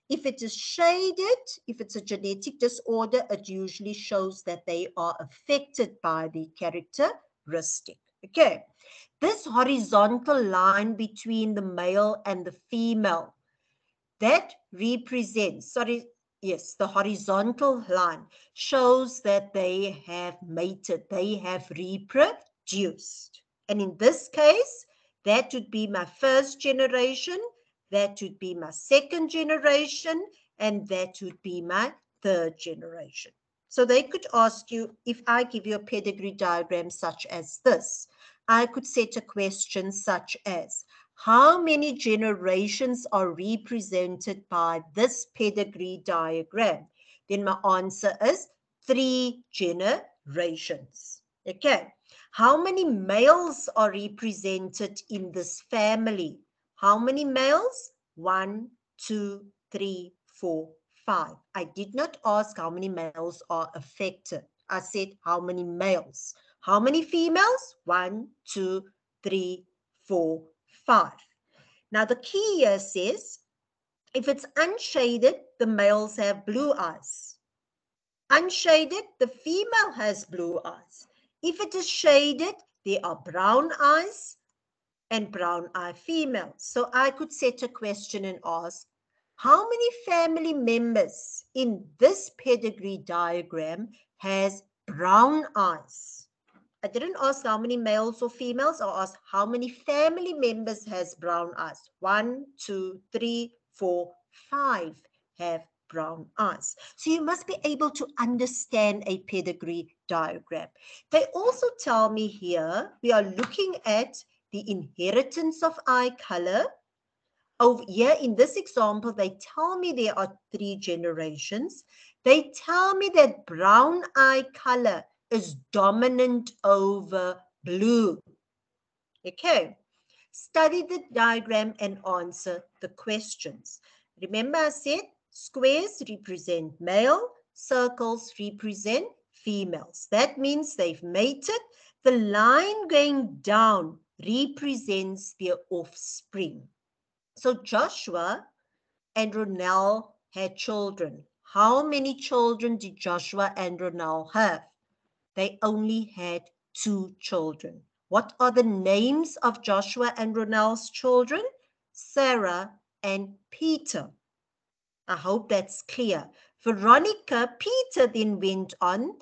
If it is shaded, if it's a genetic disorder, it usually shows that they are affected by the characteristic. Okay, this horizontal line between the male and the female, that represents, sorry, yes, the horizontal line shows that they have mated, they have reproduced. And in this case, that would be my first generation, that would be my second generation, and that would be my third generation. So they could ask you, if I give you a pedigree diagram such as this, I could set a question such as, how many generations are represented by this pedigree diagram? Then my answer is three generations. Okay. How many males are represented in this family? How many males? One, two, three, four, five. I did not ask how many males are affected. I said how many males. How many females? One, two, three, four, 5. Now the key here says, if it's unshaded, the males have blue eyes. Unshaded, the female has blue eyes. If it is shaded, there are brown eyes and brown eye females. So I could set a question and ask, how many family members in this pedigree diagram has brown eyes? I didn't ask how many males or females. I asked how many family members has brown eyes. One, two, three, four, five have brown eyes. So you must be able to understand a pedigree diagram. They also tell me here, we are looking at the inheritance of eye color. Over here in this example, they tell me there are three generations. They tell me that brown eye color is dominant over blue. Okay. Study the diagram and answer the questions. Remember I said squares represent male, circles represent females. That means they've mated. The line going down represents their offspring. So Joshua and Ronel had children. How many children did Joshua and Ronel have? They only had two children. What are the names of Joshua and Ronel's children? Sarah and Peter. I hope that's clear. Veronica, Peter then went on.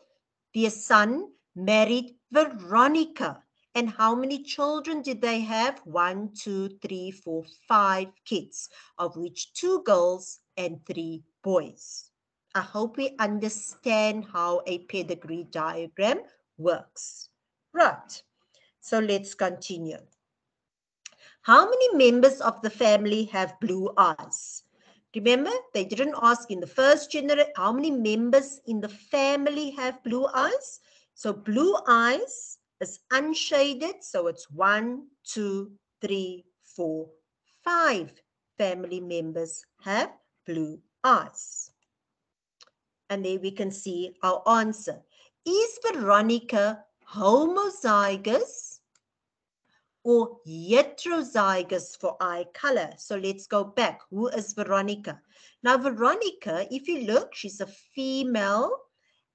Their son married Veronica. And how many children did they have? One, two, three, four, five kids, of which two girls and three boys. I hope we understand how a pedigree diagram works. Right, so let's continue. How many members of the family have blue eyes? Remember, they didn't ask in the first generation how many members in the family have blue eyes. So blue eyes is unshaded. So it's one, two, three, four, five family members have blue eyes. And there we can see our answer. Is Veronica homozygous or heterozygous for eye color. So let's go back. Who is Veronica? Now, Veronica, if you look, she's a female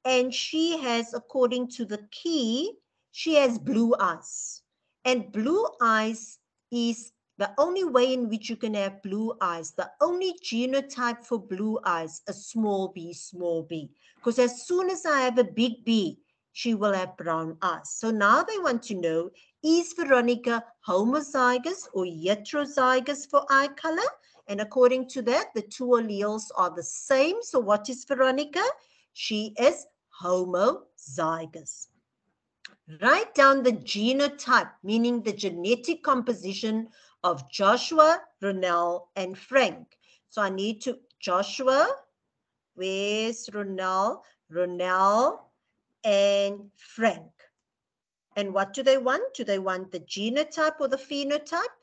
and she has, according to the key, she has blue eyes. And blue eyes is the only way in which you can have blue eyes. The only genotype for blue eyes a small b, small b. Because as soon as I have a big B, she will have brown eyes. So now they want to know is Veronica homozygous or heterozygous for eye color? And according to that, the two alleles are the same. So what is Veronica? She is homozygous. Write down the genotype, meaning the genetic composition of Joshua, Ronel, and Frank. So I need to, Joshua, where's Ronel? Ronel and Frank. And what do they want? Do they want the genotype or the phenotype?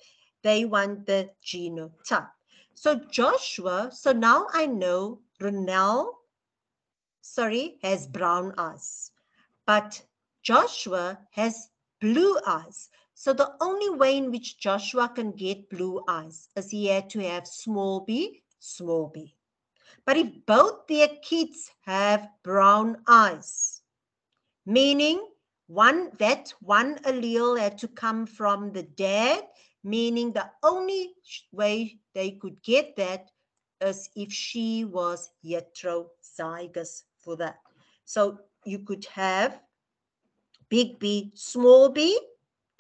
They want the genotype. So Joshua, so now I know Ronel, sorry, has brown eyes. But Joshua has blue eyes. So the only way in which Joshua can get blue eyes is he had to have small b, small b. But if both their kids have brown eyes, meaning one that one allele had to come from the dad, meaning the only way they could get that is if she was heterozygous for that. So you could have big B, small b,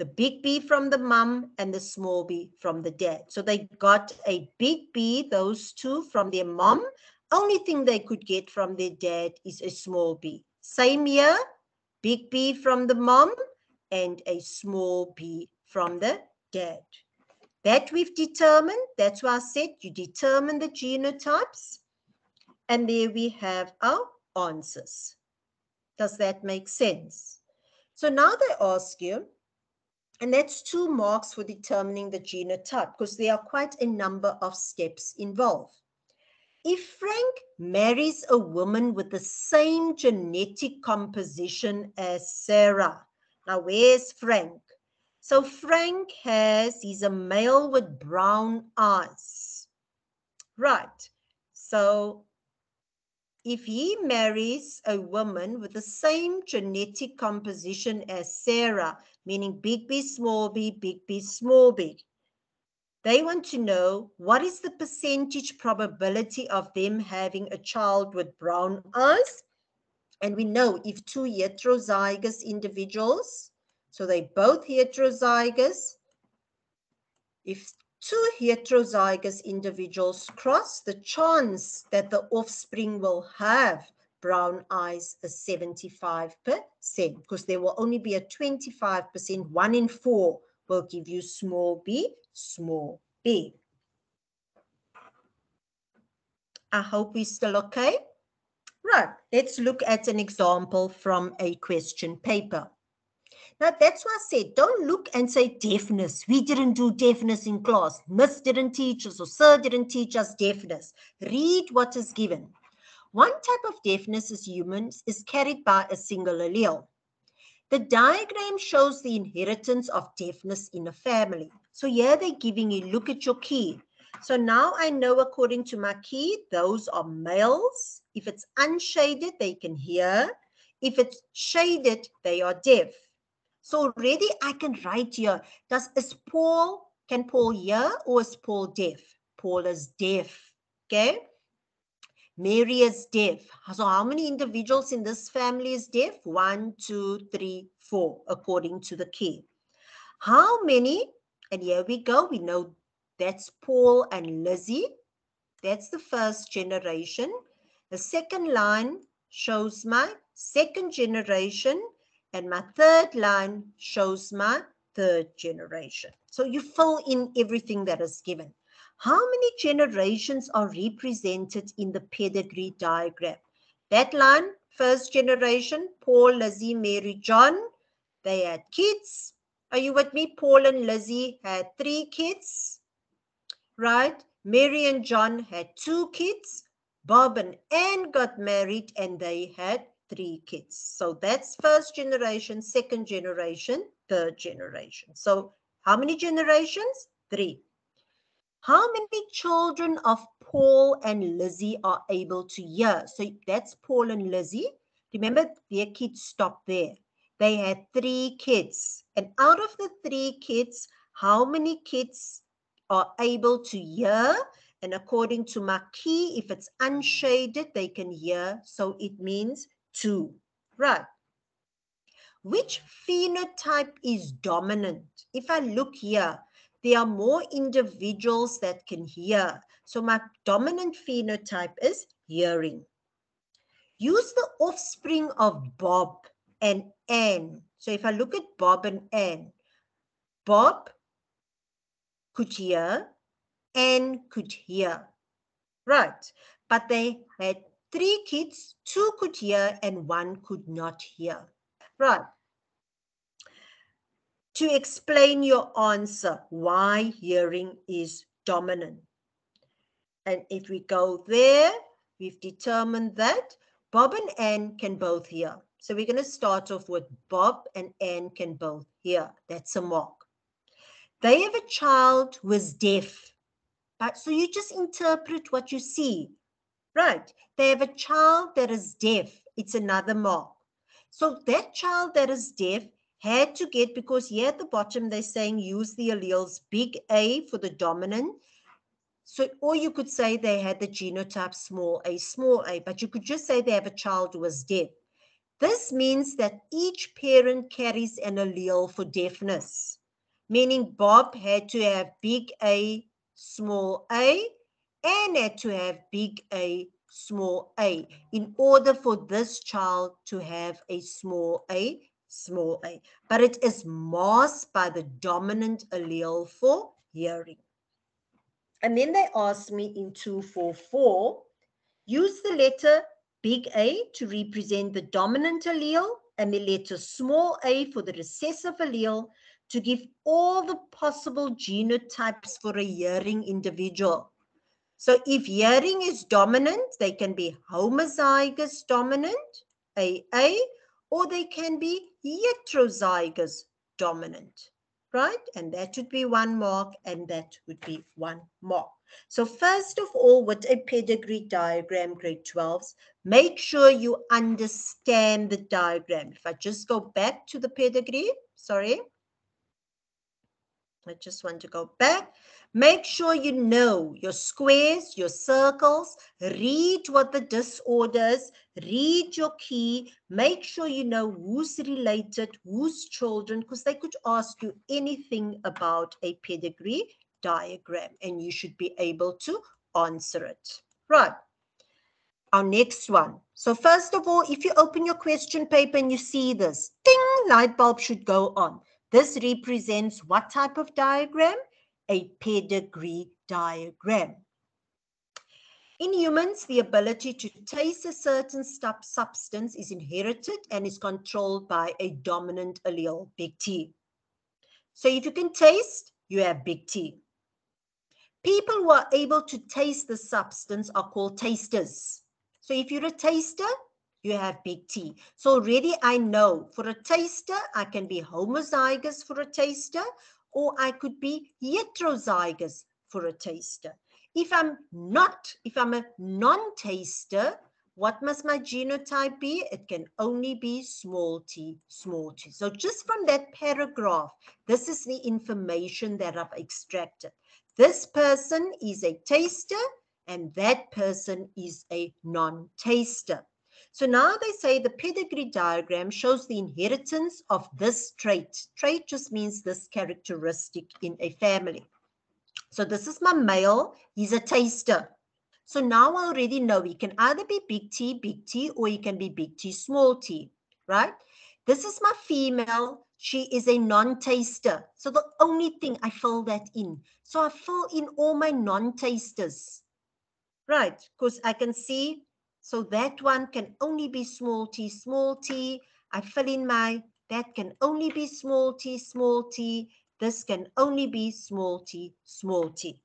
the big B from the mum and the small b from the dad. So they got a big B, those two from their mom. Only thing they could get from their dad is a small b. Same year, big B from the mom and a small b from the dad. That we've determined, that's why I said you determine the genotypes. And there we have our answers. Does that make sense? So now they ask you, and that's two marks for determining the genotype because there are quite a number of steps involved. If Frank marries a woman with the same genetic composition as Sarah, now where's Frank? So Frank has, he's a male with brown eyes. Right. So if he marries a woman with the same genetic composition as Sarah, meaning big B, small b, big B, small b, they want to know what is the percentage probability of them having a child with brown eyes. And we know if two heterozygous individuals, so they both heterozygous, if two heterozygous individuals cross, the chance that the offspring will have brown eyes is 75%, because there will only be a 25%, one in four will give you small b, small b. I hope we're still okay. Right, let's look at an example from a question paper. Now, that's why I said, don't look and say deafness. We didn't do deafness in class. Miss didn't teach us or sir didn't teach us deafness. Read what is given. One type of deafness as humans is carried by a single allele. The diagram shows the inheritance of deafness in a family. So here they're giving you, look at your key. So now I know according to my key, those are males. If it's unshaded, they can hear. If it's shaded, they are deaf. So already I can write here. Does is Paul, can Paul hear or is Paul deaf? Paul is deaf. Okay. Mary is deaf. So how many individuals in this family is deaf? One, two, three, four, according to the key. How many? And here we go. We know that's Paul and Lizzie. That's the first generation. The second line shows my second generation. And my third line shows my third generation. So you fill in everything that is given. How many generations are represented in the pedigree diagram? That line, first generation, Paul, Lizzie, Mary, John, they had kids. Are you with me? Paul and Lizzie had three kids right? Mary and John had two kids. Bob and Anne got married and they had three kids. So that's first generation, second generation, third generation. So how many generations? Three. How many children of Paul and Lizzie are able to hear? So that's Paul and Lizzie. Remember, their kids stopped there. They had three kids. And out of the three kids, how many kids are able to hear. And according to key, if it's unshaded, they can hear. So it means two. Right. Which phenotype is dominant? If I look here, there are more individuals that can hear. So my dominant phenotype is hearing. Use the offspring of Bob and Anne. So if I look at Bob and Anne, Bob could hear and could hear. Right. But they had three kids, two could hear and one could not hear. Right. To explain your answer, why hearing is dominant. And if we go there, we've determined that Bob and Anne can both hear. So we're going to start off with Bob and Anne can both hear. That's a mark. They have a child who is deaf. But so you just interpret what you see. Right. They have a child that is deaf. It's another mark. So that child that is deaf had to get, because here at the bottom they're saying use the alleles big A for the dominant. So, or you could say they had the genotype small a, small a, but you could just say they have a child who is deaf. This means that each parent carries an allele for deafness meaning Bob had to have big A, small a, and had to have big A, small a, in order for this child to have a small a, small a. But it is masked by the dominant allele for hearing. And then they asked me in 244, use the letter big A to represent the dominant allele and the letter small a for the recessive allele to give all the possible genotypes for a hearing individual. So if hearing is dominant, they can be homozygous dominant, AA, or they can be heterozygous dominant, right? And that would be one mark and that would be one mark. So first of all, with a pedigree diagram, grade 12s, make sure you understand the diagram. If I just go back to the pedigree, sorry, I just want to go back. Make sure you know your squares, your circles. Read what the disorders. Read your key. Make sure you know who's related, whose children, because they could ask you anything about a pedigree diagram and you should be able to answer it. Right. Our next one. So first of all, if you open your question paper and you see this, ding, light bulb should go on. This represents what type of diagram? A pedigree diagram. In humans, the ability to taste a certain substance is inherited and is controlled by a dominant allele, big T. So if you can taste, you have big T. People who are able to taste the substance are called tasters. So if you're a taster, you have big T. So already I know for a taster, I can be homozygous for a taster, or I could be heterozygous for a taster. If I'm not, if I'm a non-taster, what must my genotype be? It can only be small t, small t. So just from that paragraph, this is the information that I've extracted. This person is a taster and that person is a non-taster. So now they say the pedigree diagram shows the inheritance of this trait. Trait just means this characteristic in a family. So this is my male, he's a taster. So now I already know he can either be big T, big T, or he can be big T, small t, right? This is my female. She is a non-taster. So the only thing I fill that in. So I fill in all my non-tasters, right? Because I can see, so that one can only be small t, small t. I fill in my, that can only be small t, small t this can only be small t, small t.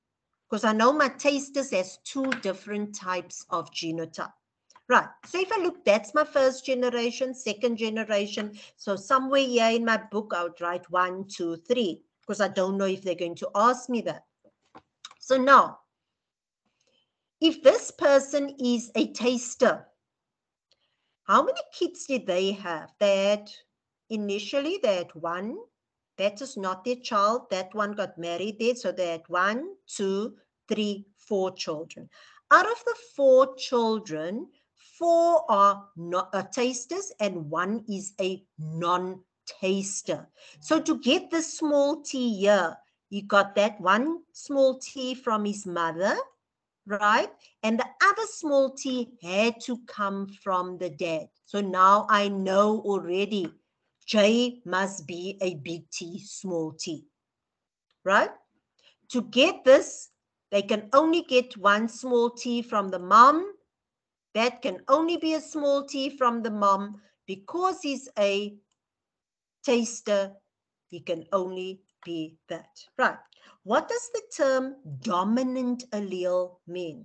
Because I know my tasters has two different types of genotype. Right, so if I look, that's my first generation, second generation. So somewhere here in my book, I would write one, two, three, because I don't know if they're going to ask me that. So now, if this person is a taster, how many kids did they have? They had, initially, had one, that is not their child. That one got married there. So they had one, two, three, four children. Out of the four children, four are not uh, tasters and one is a non-taster. So to get the small t here, you got that one small t from his mother, right? And the other small t had to come from the dad. So now I know already J must be a big T, small t, right? To get this, they can only get one small t from the mom. That can only be a small t from the mom because he's a taster. He can only be that, right? What does the term dominant allele mean?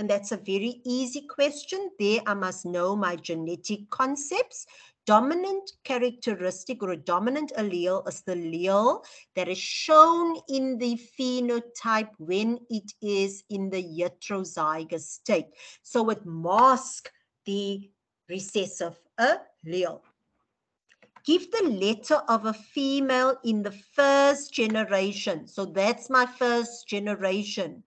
And that's a very easy question. There I must know my genetic concepts dominant characteristic or a dominant allele is the allele that is shown in the phenotype when it is in the heterozygous state. So it masks the recessive allele. Give the letter of a female in the first generation. So that's my first generation.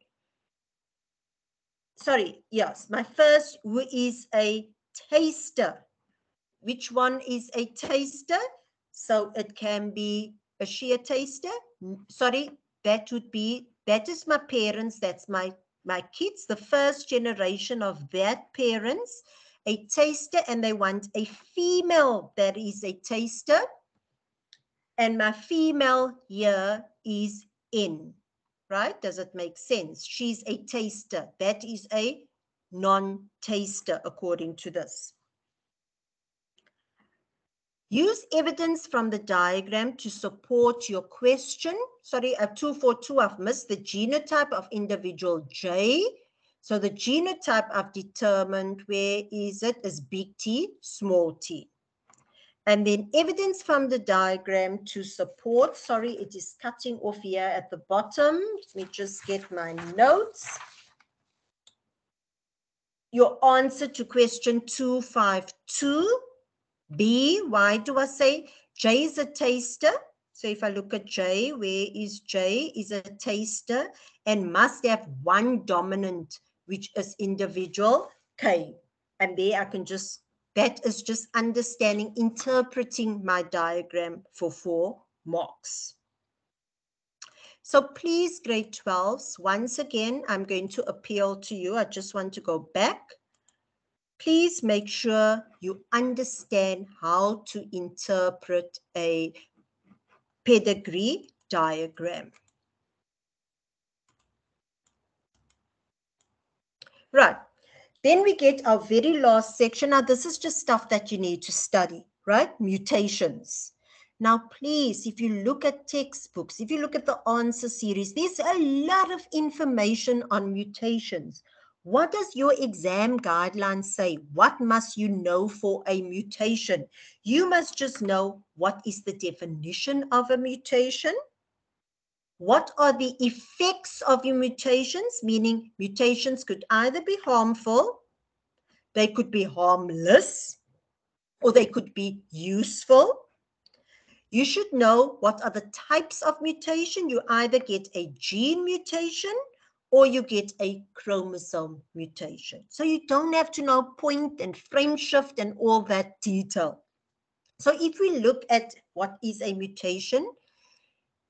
Sorry, yes, my first is a taster which one is a taster? So it can be a sheer taster. Sorry, that would be, that is my parents, that's my, my kids, the first generation of that parents, a taster, and they want a female that is a taster. And my female here is in, right? Does it make sense? She's a taster. That is a non-taster according to this. Use evidence from the diagram to support your question. Sorry, uh, 242, I've missed the genotype of individual J. So the genotype I've determined, where is it, is big T, small t. And then evidence from the diagram to support, sorry, it is cutting off here at the bottom. Let me just get my notes. Your answer to question 252 B, why do I say J is a taster? So if I look at J, where is J? Is a taster and must have one dominant, which is individual K. And there I can just, that is just understanding, interpreting my diagram for four marks. So please, grade 12s, once again, I'm going to appeal to you. I just want to go back please make sure you understand how to interpret a pedigree diagram. Right. Then we get our very last section. Now, this is just stuff that you need to study, right? Mutations. Now, please, if you look at textbooks, if you look at the answer series, there's a lot of information on mutations. What does your exam guidelines say? What must you know for a mutation? You must just know what is the definition of a mutation. What are the effects of your mutations? Meaning mutations could either be harmful, they could be harmless, or they could be useful. You should know what are the types of mutation. You either get a gene mutation or you get a chromosome mutation. So you don't have to know point and frame shift and all that detail. So if we look at what is a mutation,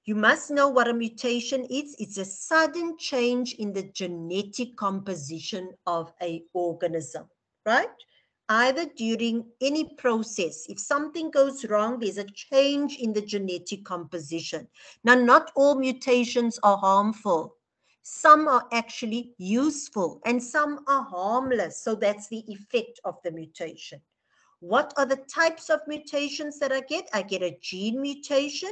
you must know what a mutation is. It's a sudden change in the genetic composition of a organism, right? Either during any process, if something goes wrong, there's a change in the genetic composition. Now, not all mutations are harmful. Some are actually useful and some are harmless. So that's the effect of the mutation. What are the types of mutations that I get? I get a gene mutation.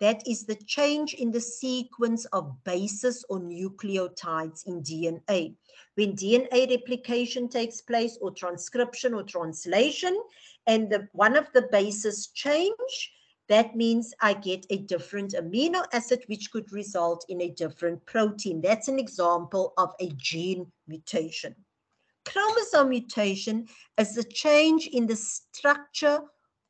That is the change in the sequence of bases or nucleotides in DNA. When DNA replication takes place or transcription or translation, and the, one of the bases change, that means I get a different amino acid, which could result in a different protein. That's an example of a gene mutation. Chromosome mutation is a change in the structure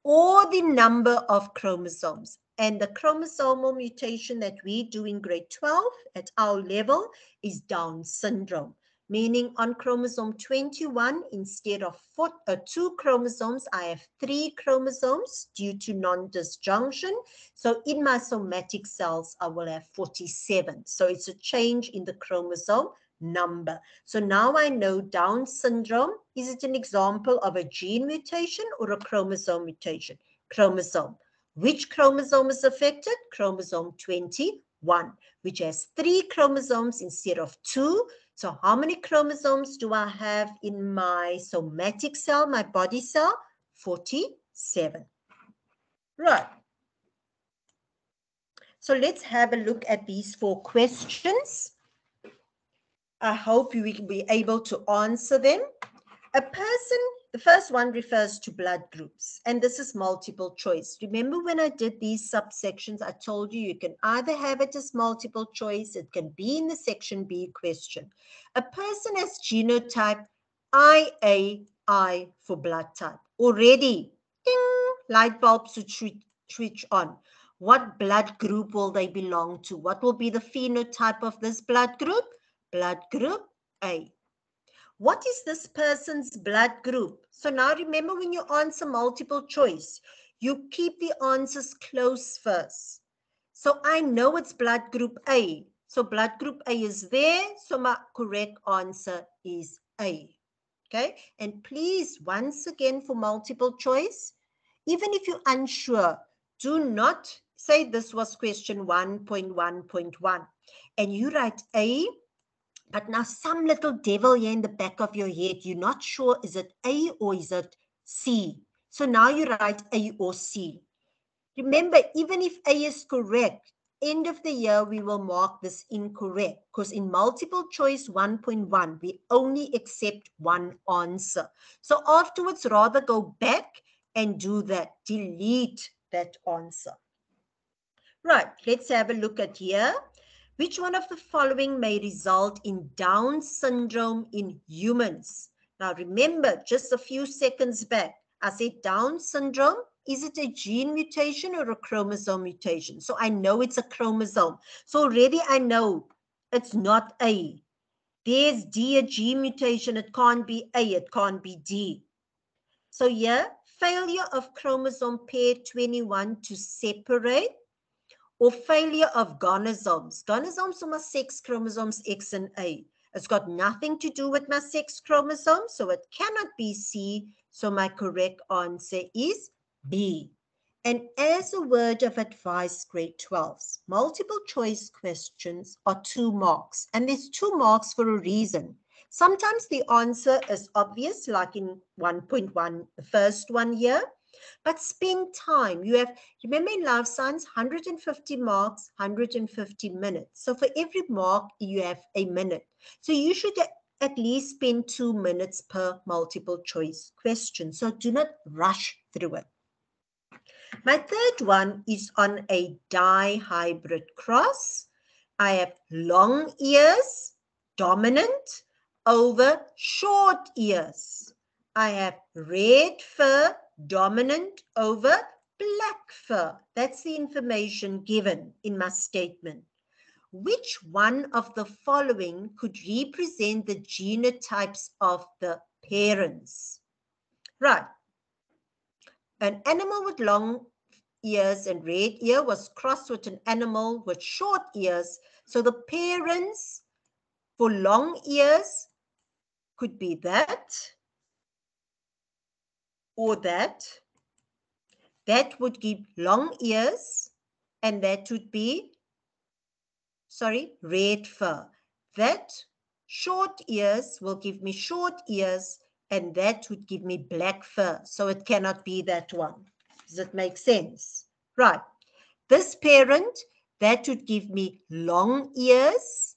or the number of chromosomes. And the chromosomal mutation that we do in grade 12 at our level is Down syndrome meaning on chromosome 21, instead of four, uh, two chromosomes, I have three chromosomes due to non-disjunction. So in my somatic cells, I will have 47. So it's a change in the chromosome number. So now I know Down syndrome, is it an example of a gene mutation or a chromosome mutation? Chromosome. Which chromosome is affected? Chromosome 21, which has three chromosomes instead of two. So how many chromosomes do I have in my somatic cell, my body cell? 47. Right. So let's have a look at these four questions. I hope you will be able to answer them. A person the first one refers to blood groups, and this is multiple choice. Remember when I did these subsections, I told you you can either have it as multiple choice, it can be in the section B question. A person has genotype IAI for blood type. Already, ding, light bulbs should switch on. What blood group will they belong to? What will be the phenotype of this blood group? Blood group A. What is this person's blood group? So now remember when you answer multiple choice, you keep the answers close first. So I know it's blood group A. So blood group A is there. So my correct answer is A. Okay. And please, once again, for multiple choice, even if you're unsure, do not say this was question 1.1.1 and you write A but now some little devil here in the back of your head, you're not sure, is it A or is it C? So now you write A or C. Remember, even if A is correct, end of the year, we will mark this incorrect because in multiple choice 1.1, we only accept one answer. So afterwards, rather go back and do that, delete that answer. Right, let's have a look at here. Which one of the following may result in Down syndrome in humans? Now remember, just a few seconds back, I said Down syndrome, is it a gene mutation or a chromosome mutation? So I know it's a chromosome. So already I know it's not A. There's D, a gene mutation. It can't be A, it can't be D. So yeah, failure of chromosome pair 21 to separate or failure of gonosomes. Gonosomes are my sex chromosomes X and A. It's got nothing to do with my sex chromosome, so it cannot be C. So my correct answer is B. And as a word of advice, grade 12s, multiple choice questions are two marks. And there's two marks for a reason. Sometimes the answer is obvious, like in 1.1, the first one here. But spend time. You have, remember in life science, 150 marks, 150 minutes. So for every mark, you have a minute. So you should at least spend two minutes per multiple choice question. So do not rush through it. My third one is on a dihybrid cross. I have long ears, dominant, over short ears. I have red fur, dominant, over black fur. That's the information given in my statement. Which one of the following could represent the genotypes of the parents? Right. An animal with long ears and red ear was crossed with an animal with short ears. So the parents for long ears could be that or that. That would give long ears and that would be, sorry, red fur. That short ears will give me short ears and that would give me black fur. So it cannot be that one. Does it make sense? Right. This parent, that would give me long ears,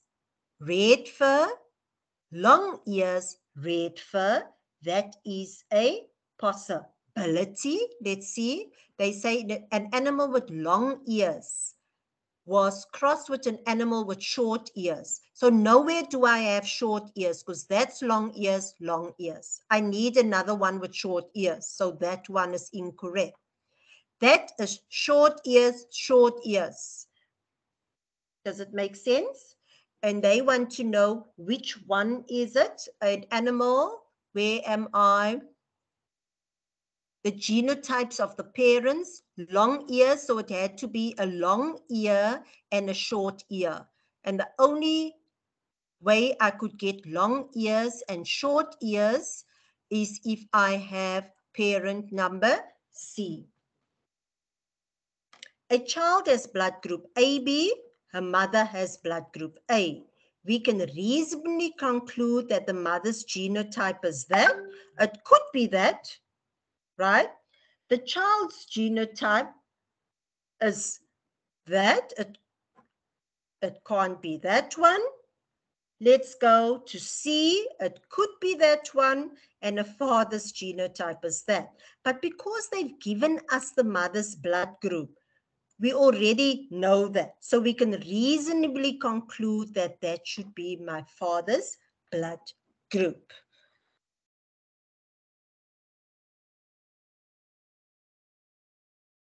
red fur, long ears, red fur. That is a possibility. Let's see. They say that an animal with long ears was crossed with an animal with short ears. So nowhere do I have short ears because that's long ears, long ears. I need another one with short ears. So that one is incorrect. That is short ears, short ears. Does it make sense? And they want to know which one is it? An animal? Where am I? The genotypes of the parents, long ears, so it had to be a long ear and a short ear. And the only way I could get long ears and short ears is if I have parent number C. A child has blood group AB, her mother has blood group A. We can reasonably conclude that the mother's genotype is that. It could be that right? The child's genotype is that. It, it can't be that one. Let's go to C. It could be that one. And a father's genotype is that. But because they've given us the mother's blood group, we already know that. So we can reasonably conclude that that should be my father's blood group.